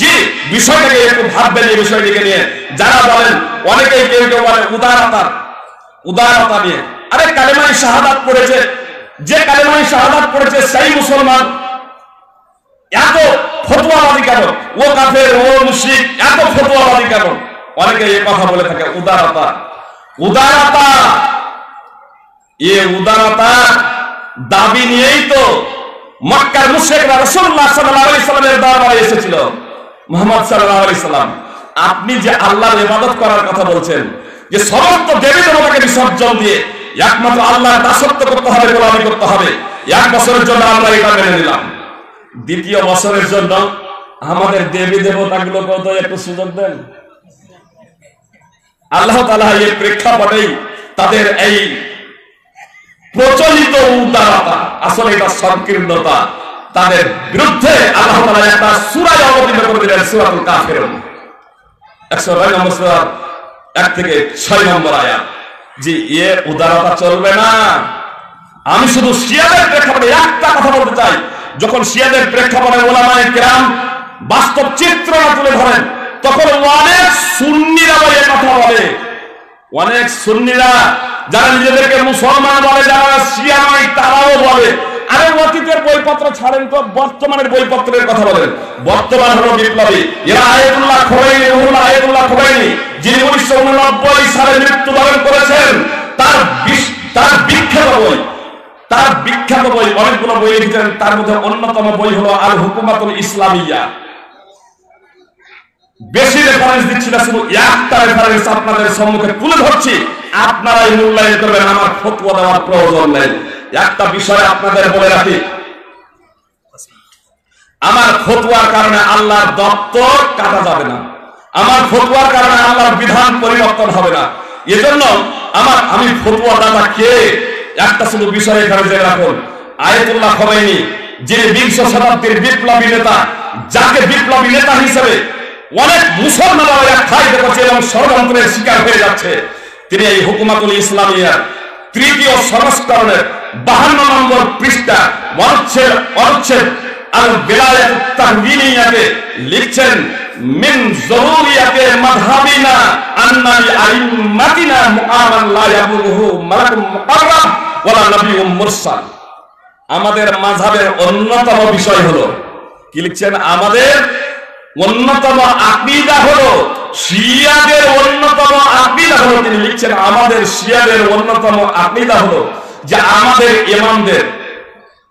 জি, বিষয়টাকে একটু ভাববেন এই বিষয়টিকে নিয়ে। যারা বলেন, অনেকেই কেউ কেউ বলে, উদারতার উদারতা নিয়ে আরে কালেমাই শাহাদাত পড়েছে। যে কালেমাই শাহাদাত পড়েছে, সেই মুসলমান। এত ফতোয়াবাদী কেন? ও কাফের, ও মুশরিক, এত ফতোয়াবাদী কেন? অনেকে এই কথা বলে থাকে, উদারতা। উদারতা! এ উদারতা দাবি নিয়েই তো মক্কার মুশরিকরা রাসূলুল্লাহ সাল্লাল্লাহু আলাইহি সাল্লামের দরবারে এসেছিল। মুহাম্মদ সাল্লাল্লাহু আলাইহি সাল্লাম। আপনি যে আল্লাহর ইবাদত করার কথা বলছেন যে সমস্ত দেবী দেবতাকে বিসর্জন দিয়ে একমাত্র আল্লাহর দাসত্ব করতে হবে গোলামি করতে হবে। এক বছরের জন্য আমরা এটা মেনে নিলাম। দ্বিতীয় বছরের জন্য আমাদের দেবী দেবতাগুলোকেও তো একটু সুযোগ দেন। আল্লাহ তালা এই প্রেক্ষাপটেই তাদের এই প্রচলিত উদারতা, আসলে এটা সংকীর্ণতা, তাদের বিরুদ্ধে আল্লাহ তালা একটা সুরায় অবতীর্ণ করে দিলেন, সুরাতুল কাফের একশো নয় নম্বর এক থেকে ছয় নম্বর আয়া যে এ উদারতা চলবে না। আমি শুধু শিয়াদের প্রেক্ষাপটে একটা কথা বলতে চাই। যখন শিয়াদের প্রেক্ষাপটে ওলামায়ে কেরাম বাস্তব চিত্র তুলে ধরেন, তখন অনেক সুন্নিরা বলে কথা বলে। অনেক সুন্নিরা যারা নিজেদেরকে মুসলমান বলে, যারা শিয়া নয়, তারাও বলে। আরে অতীতের বইপত্র ছাড়েন তো বর্তমানের বইপত্রের কথা বলেন। বর্তমান হলো বিপ্লবী। এরা Ayatollah Khomeini Ruhul Ayatollah Khomeini যিনি উনিশশো উননব্বই সালে মৃত্যুবরণ করেছেন। তার তার বিখ্যাত বই, তার বিখ্যাত বই, অনেকগুলো বই লিখেছেন তার মধ্যে অন্যতম বই হলো আল হুকুমাতুল ইসলামিয়া। বেশি রেফারেন্স দিচ্ছি না, শুধু একটা রেফারেন্স আপনাদের সম্মুখে তুলে ধরছি। আপনারাই মূল্যায়ন করবেন, আমার ফতোয়া দেওয়ার প্রয়োজন নেই। একটা বিষয় আপনাদের বলে রাখি। আমার ফতোয়ার কারণে আল্লাহর দপ্তর কাটা যাবে না। আমার ফতোয়ার কারণে আল্লাহর বিধান পরিবর্তন হবে না। এজন্য আমার, আমি ফতোয়া দাদা কে? একটা শুধু বিষয় এখানে জেনে রাখুন। আয়াতুল্লাহ খোমেনি যিনি বিংশ শতাব্দীর বিপ্লবী নেতা, যাকে বিপ্লবী নেতা হিসেবে অনেক মুসলমানরা খাইতে করছে এবং ষড়যন্ত্রের শিকার হয়ে যাচ্ছে, তিনি এই হুকুমাতুল ইসলামিয়ার তৃতীয় সংস্করণের বাহান্ন নম্বর পৃষ্ঠা লিখছেন, মিন আন্না লি মালাকুম ওয়ালা মুরসাল। আমাদের মাযহাবের অন্যতম বিষয় হলো, কি লিখছেন? আমাদের অন্যতম আকীদা হলো, শিয়াদের অন্যতম আকীদা হলো। তিনি লিখছেন, আমাদের শিয়াদের অন্যতম আকীদা হলো যে আমাদের ইমামদের,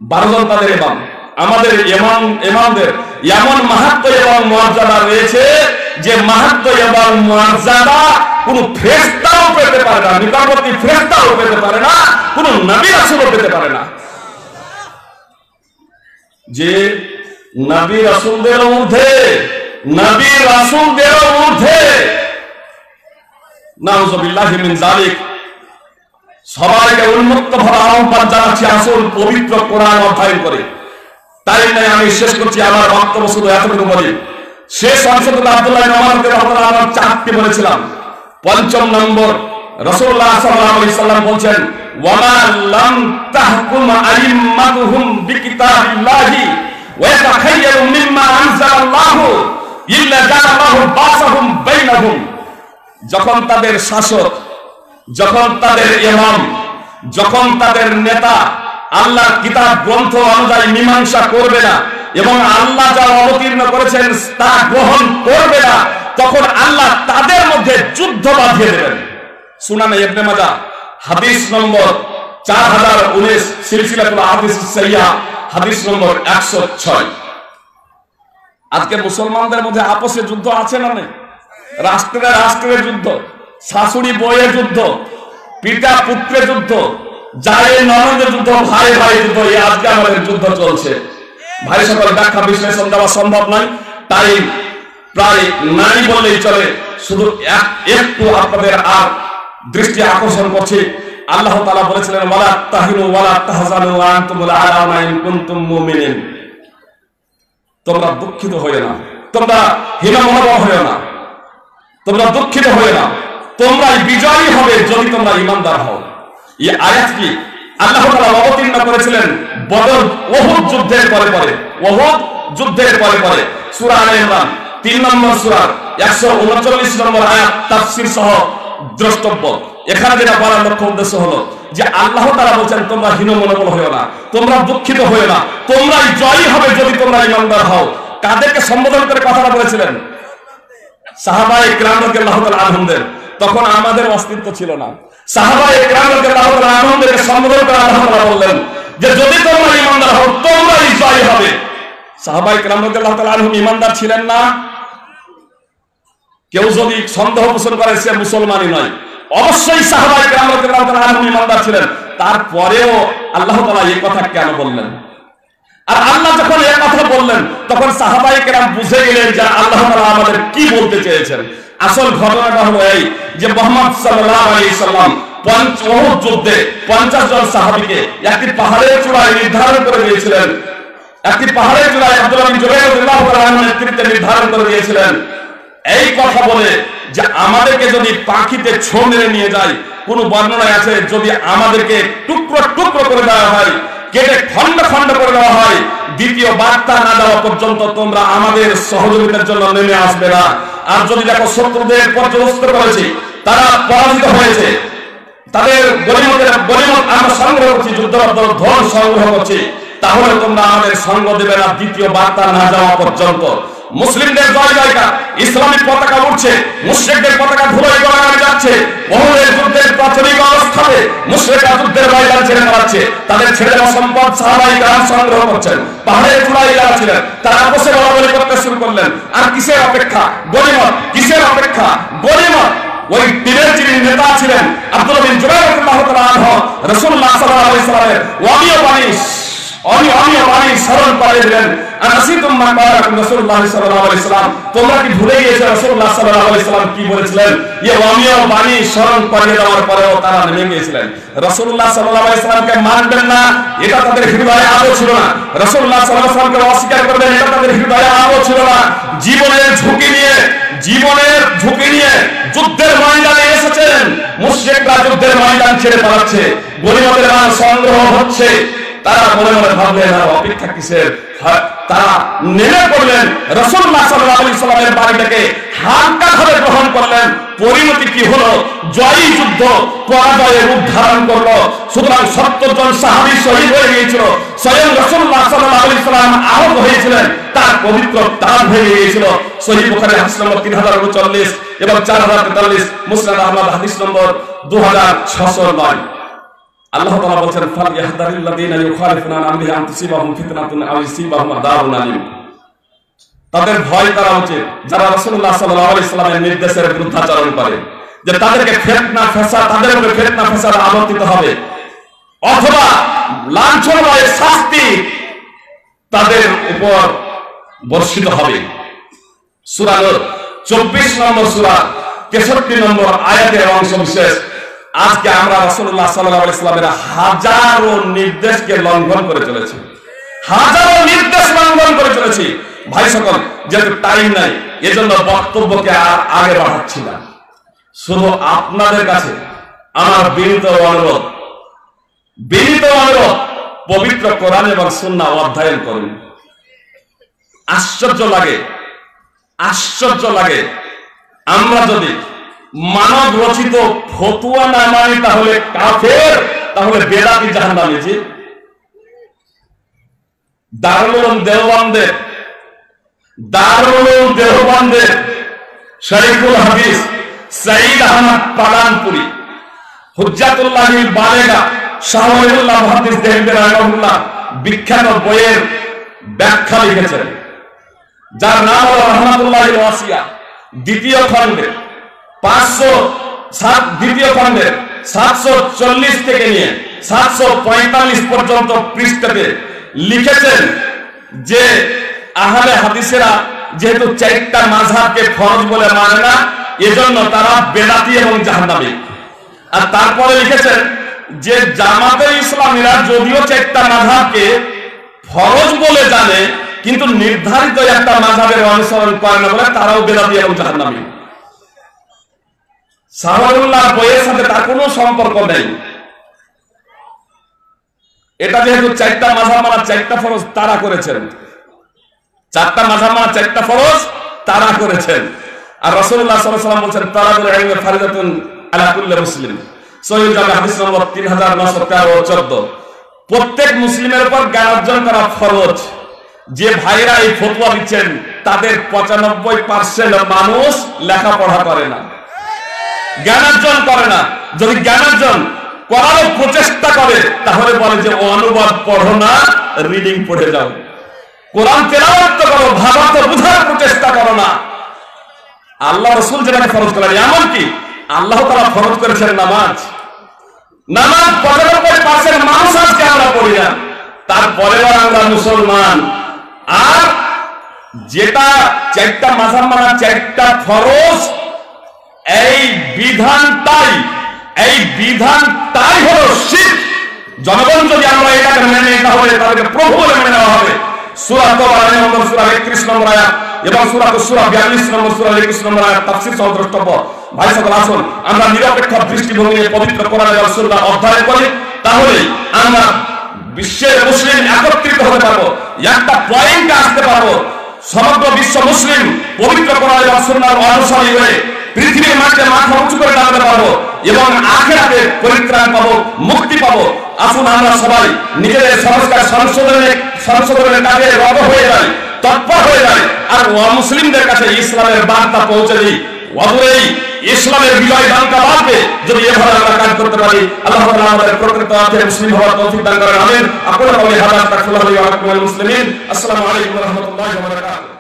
বারো জন তাদের ইমাম, আমাদের ইমাম, ইমামদের এমন মাহাত্ম এবং মর্যাদা রয়েছে যে মাহাত্ম এবং মর্যাদা কোন ফেরেশতাও পেতে পারে না নিকটবর্তী ফেরেশতাও পেতে পারে না, কোন নবী রাসূলও পেতে পারে না। যে নবী রাসূলদের ঊর্ধ্বে, নবী রাসূলদের ঊর্ধ্বে। নাউজুবিল্লাহি মিন যালিক। সবাইকে উন্মুক্ত ভাবে আহ্বান জানাচ্ছি আসল পবিত্র কোরআন অধ্যয়ন করে। তাই নয়, আমি শেষ করছি আমার বক্তব্য শুধু এতটুকু বলি। শেষ অংশটুকু আব্দুল্লাহ আমাকে আমার চারটি বলেছিলাম। পঞ্চম নম্বর রসুল্লাহ সাল্লাহ আলি সাল্লাম বলছেন, ওয়ামা লাম তাহকুম আইম্মাতুহুম বিকিতাবিল্লাহি ওয়া ইয়াতাখায়য়ারু মিম্মা আনজালাল্লাহু ইল্লা জাআলাহু বাসাহুম বাইনাহুম। যখন তাদের শাসক যখন তাদের ইমাম, যখন তাদের নেতা আল্লাহর কিতাব গ্রন্থ অনুযায়ী মীমাংসা করবে না এবং আল্লাহ যা অবতীর্ণ করেছেন তা গ্রহণ করবে না, তখন আল্লাহ তাদের মধ্যে যুদ্ধ বাঁধিয়ে দেবেন। সুনানে ইবনে মাজা, হাদিস নম্বর চার হাজার উনিশ, সিলসিলাতুল হাদিস সাইয়া হাদিস নম্বর একশো ছয়। আজকে মুসলমানদের মধ্যে আপসে যুদ্ধ আছে না নেই? রাষ্ট্রে রাষ্ট্রের যুদ্ধ। শাশুড়ি বইয়ের যুদ্ধ, পিতা পুত্রের যুদ্ধ যায় ননদের যুদ্ধ, ভাই ভাই যুদ্ধ, এই আজকে আমাদের যুদ্ধ চলছে। ভাই সকল ব্যাখ্যা বিশ্লেষণ দেওয়া সম্ভব নয়, তাই প্রায় নাই বললেই চলে। শুধু এক- একটু আপনাদের আর দৃষ্টি আকর্ষণ করছি। আল্লাহ তাআলা বলেছিলেন, ওয়ালা তাহিনু ওয়ালা তাহজানু ওয়া আনতুমুল আ'লাউনা ইন কুনতুম মুমিনিন। তোমরা দুঃখিত হয়ে না। তোমরা হীন মনোভাব হয়ে না। তোমরা দুঃখিত হয়ে না। তোমরা বিজয়ী হবে যদি তোমরা ইমানদার হও। এই আয়াত কি আল্লাহ তাআলা অবতীর্ণ করেছিলেন বদর ওহুদ যুদ্ধের পরে পরে। ওহুদ যুদ্ধের পরে পরে। সূরা আলে ইমরান 3 নম্বর সূরা 139 নম্বর আয়াত তাফসীর সহ দ্রষ্টব্য। এখানে যেটা বলার লক্ষ্য উদ্দেশ্য হলো যে আল্লাহ তাআলা বলেন তোমরা হীন মনোবল হয়েও না, তোমরা দুঃখিত হয়েও না, তোমরাই জয়ী হবে যদি তোমরা ইমানদার হও। কাদেরকে সম্বোধন করে কথাটা বলেছিলেন? সাহাবায়ে কিরাম রাদিয়াল্লাহু তাআলা আনহুমদের তখন আমাদের অস্তিত্ব ছিল না। বললেন যে, যদি তোমরা ঈমানদার হও, তোমরাই জয় হবে। ছিলেন না। কেউ যদি সন্দেহ পোষণ করে, সে মুসলমানই নয়। অবশ্যই সাহাবায়ে কিরাম রাদিয়াল্লাহু ঈমানদার ছিলেন। তারপরেও আল্লাহ তাআলা এই কথা কেন বললেন? আর আল্লাহ যখন এই কথা বললেন, তখন সাহাবাই কেরাম বুঝে গেলেন যে আল্লাহ আমাদের কি বলতে চেয়েছেন। আসল ঘটনাটা হলো এই যে মোহাম্মদ সাল্লাল্লাহু আলাইহি সাল্লাম যুদ্ধে 50 জন সাহাবীকে একটি পাহাড়ের চূড়ায় নির্ধারণ করে দিয়েছিলেন। একটি পাহাড়ের চূড়ায় আব্দুল্লাহ নেতৃত্বে নির্ধারণ করে দিয়েছিলেন। এই কথা বলে যে আমাদেরকে যদি পাখিতে ছো নিয়ে যায়, কোন বর্ণনায় আছে, যদি আমাদেরকে টুকরো টুকরো করে দেওয়া হয় কেটে খন্ড খন্ড করে দেওয়া হয়। দ্বিতীয় বার্তা না দেওয়া পর্যন্ত তোমরা আমাদের সহযোগিতার জন্য নেমে আসবে না। আর যদি দেখো শত্রুদের পর্যবস্ত করেছি, তারা পরাজিত হয়েছে। তাদের গরিমতের গরিমত আমরা সংগ্রহ করছি যুদ্ধরত ধন সংগ্রহ করছি। তাহলে তোমরা আমাদের সঙ্গ দেবে না, দ্বিতীয় বার্তা না যাওয়া পর্যন্ত। মুসলিমদের জয় জয়কার ইসলামিক পতাকা উঠছে মুশ্রিকদের পতাকা ধুলোয় গড়াগাড়ি যাচ্ছে বহুলের যুদ্ধের প্রাথমিক অবস্থাতে মুশ্রিকরা যুদ্ধের ময়দান ছেড়ে পালাচ্ছে, তাদের ছেড়ে দেওয়া সম্পদ সাহাবাই গ্রাম সংগ্রহ করছেন, পাহাড়ের চূড়ায় যারা ছিলেন তারা আপসে বলাবলি করতে শুরু করলেন। আর কিসের অপেক্ষা? গরিমত কিসের অপেক্ষা? গরিমত ওই তীরের যিনি নেতা ছিলেন, আব্দুল বিন জুবাইর রাদিয়াল্লাহু তাআলা রাসূলুল্লাহ সাল্লাল্লাহু আলাইহি সাল্লামের ওয়ামিও বাণী এটা তাদের হৃদয়ে ছিল না। অস্বীকার করবেন জীবনের ঝুঁকি নিয়ে, জীবনের ঝুঁকি নিয়ে যুদ্ধের ময়দানে এসেছেন। মুশরিকরা যুদ্ধের ময়দান ছেড়ে পালাচ্ছে। গরিবদের সংগ্রহ হচ্ছে। তারা মনে মনে ভাবলেন অপেক্ষা কিসের? হ্যাঁ, তারা নেমে পড়লেন। বাড়িটাকে হালকা ভাবে গ্রহণ করলেন। পরিণতি কি হলো? জয়ী যুদ্ধ করল। সুতরাং সত্তর জন সাহাবী শহীদ হয়ে গিয়েছিল। স্বয়ং আহত হয়েছিলেন তার পবিত্র তার ভেঙে গিয়েছিল। সহি বুখারী নম্বর তিন হাজার উনচল্লিশ এবং চার হাজার তেতাল্লিশ মুসনাদ আহমদ হাদিস নম্বর দু হাজার ছশো নয়। আল্লাহ তাআলা বলেন ফাল ইয়াহদারিল্লাযীনা ইউখালিফুনা আন আমরিহি আন তুসিবাহুম ফিতনাতুন আও ইউসিবাহুম আযাবুন আলীম। তাদের ভয় করা উচিত যারা রাসূলুল্লাহ সাল্লাল্লাহু আলাইহি সাল্লামের নির্দেশের বিরুদ্ধাচরণ করে, যে তাদেরকে ফিতনা, ফাসাদ, তাদের উপরে ফিতনা, ফাসাদ আবর্তিত হবে। অথবা লাঞ্ছনাময় শাস্তি তাদের উপর বর্ষিত হবে। সূরা নূর 24 নম্বর সূরা 63 নম্বর আয়াতের অংশ বিশেষ। আজকে আমরা রাসূলুল্লাহ সাল্লাল্লাহু আলাইহি সাল্লামের হাজারো নির্দেশকে লঙ্ঘন করে চলেছি। হাজারো নির্দেশ লঙ্ঘন করে চলেছি। ভাই সকল, যেহেতু টাইম নাই, এজন্য বক্তব্যকে আর আগে বাড়াচ্ছি না। শুধু আপনাদের কাছে আমার বিনীত অনুরোধ বিনীত অনুরোধ, পবিত্র কোরআন এবং সুন্না অধ্যয়ন করুন। আশ্চর্য লাগে আশ্চর্য লাগে। আমরা যদি মানব রচিত ফতুয়া না মানি তাহলে কাফের, তাহলে বেদাতি জাহান্নামী জি দারুল দেওবন্দের দারুল দেওবন্দের শরীফুল হাদিস, সঈদ আহমদ পালানপুরি দেহদের রহমুল্লাহ বিখ্যাত বইয়ের ব্যাখ্যা লিখেছেন। যার নাম হল রহমাতুল্লাহ ওয়াসিয়া, দ্বিতীয় খণ্ডে। পাঁচশো সাত দ্বিতীয় খণ্ডের সাতশো চল্লিশ নিয়ে সাতশো পঁয়তাল্লিশ পর্যন্ত লিখেছেন যে যেহেতু চারটা মাঝহাবকে ফরজ বলে মানে না, এজন্য তারা বেদাতি এবং জাহান্নামী। আর তারপরে লিখেছেন যে জামাতে ইসলামীরা যদিও চারটা মাঝহাবকে ফরজ বলে জানে, কিন্তু নির্ধারিত একটা মাঝহাবের অনুসরণ করে না বলে তারাও বেদাতি এবং জাহান্নামী। সাহাবুল্লাহ বইয়ের সাথে তার কোনো সম্পর্ক নেই। এটা যেহেতু চারটা মাঝাব মানা, চারটা ফরজ তারা করেছেন। চারটা মাঝাব মানা, চারটা ফরজ তারা করেছেন। আর রসুল্লাহ সাল্লাম বলছেন তারা ফারিদাতুন আলা কুল্লি মুসলিম। হাদিস নম্বর 3913 ও 14 প্রত্যেক মুসলিমের উপর জ্ঞান অর্জন করা ফরজ। যে ভাইরা এই ফতোয়া দিচ্ছেন, তাদের 95% মানুষ লেখাপড়া করে না। জ্ঞানার্জন করে না। যদি জ্ঞানার্জন করারও প্রচেষ্টা করে, তাহলে বলে যে অনুবাদ পড়ো না রিডিং পড়ে যাও। কোরআন তেলাওয়াত করো ভাবাতে বোঝার প্রচেষ্টা করো না। আল্লাহ রসুল যেটাকে ফরজ করেন, এমন কি? আল্লাহ তারা ফরজ করেছেন নামাজ। নামাজ পঁচানব্বই পার্সেন্ট মানুষ আজকে আমরা পড়ি না। তারপরেও আমরা মুসলমান। আর যেটা চারটা মাঝাম মানা চারটা ফরজ এই বিধানটাই এই বিধানটাই হলো শিখ জনগণ যদি আমরা এটাকে মেনে নিতে হবে, তাদেরকে প্রভু বলে মেনে নেওয়া হবে। সুরা তোবার নম্বর সুরা একত্রিশ নম্বর আয়াত এবং সুরা সুরা বিয়াল্লিশ সুরা একুশ নম্বর আয়াত তাফসির সহ ভাই আসুন, আমরা নিরপেক্ষ দৃষ্টিভঙ্গি নিয়ে পবিত্র কোরআন এবং সুরা তাহলে আমরা বিশ্বের মুসলিম একত্রিত হতে পারব, একটা পয়েন্টে আসতে পারব। সমগ্র বিশ্ব মুসলিম পবিত্র কোরআন এবং সুন্নাহর অনুসারী হয়ে পৃথিবীর মাঠে মাথা উঁচু করে দাঁড়াতে পারব এবং আখেরাতে পরিত্রাণ পাবো, মুক্তি পাবো। আসুন আমরা সবাই নিজেদের সংস্কার সংশোধনের সংশোধনের কাজে রব হয়ে যাই, তৎপর হয়ে যাই। আর মুসলিমদের কাছে ইসলামের বার্তা পৌঁছে দিই। অদূরেই ইসলামের বিজয় বার্তা বাড়বে। যদি এভাবে আমরা কাজ করতে পারি, আল্লাহ আমাদের প্রকৃত অর্থে মুসলিম হওয়ার তৌফিক দান করেন। আপনারা বলে আসসালামু আলাইকুম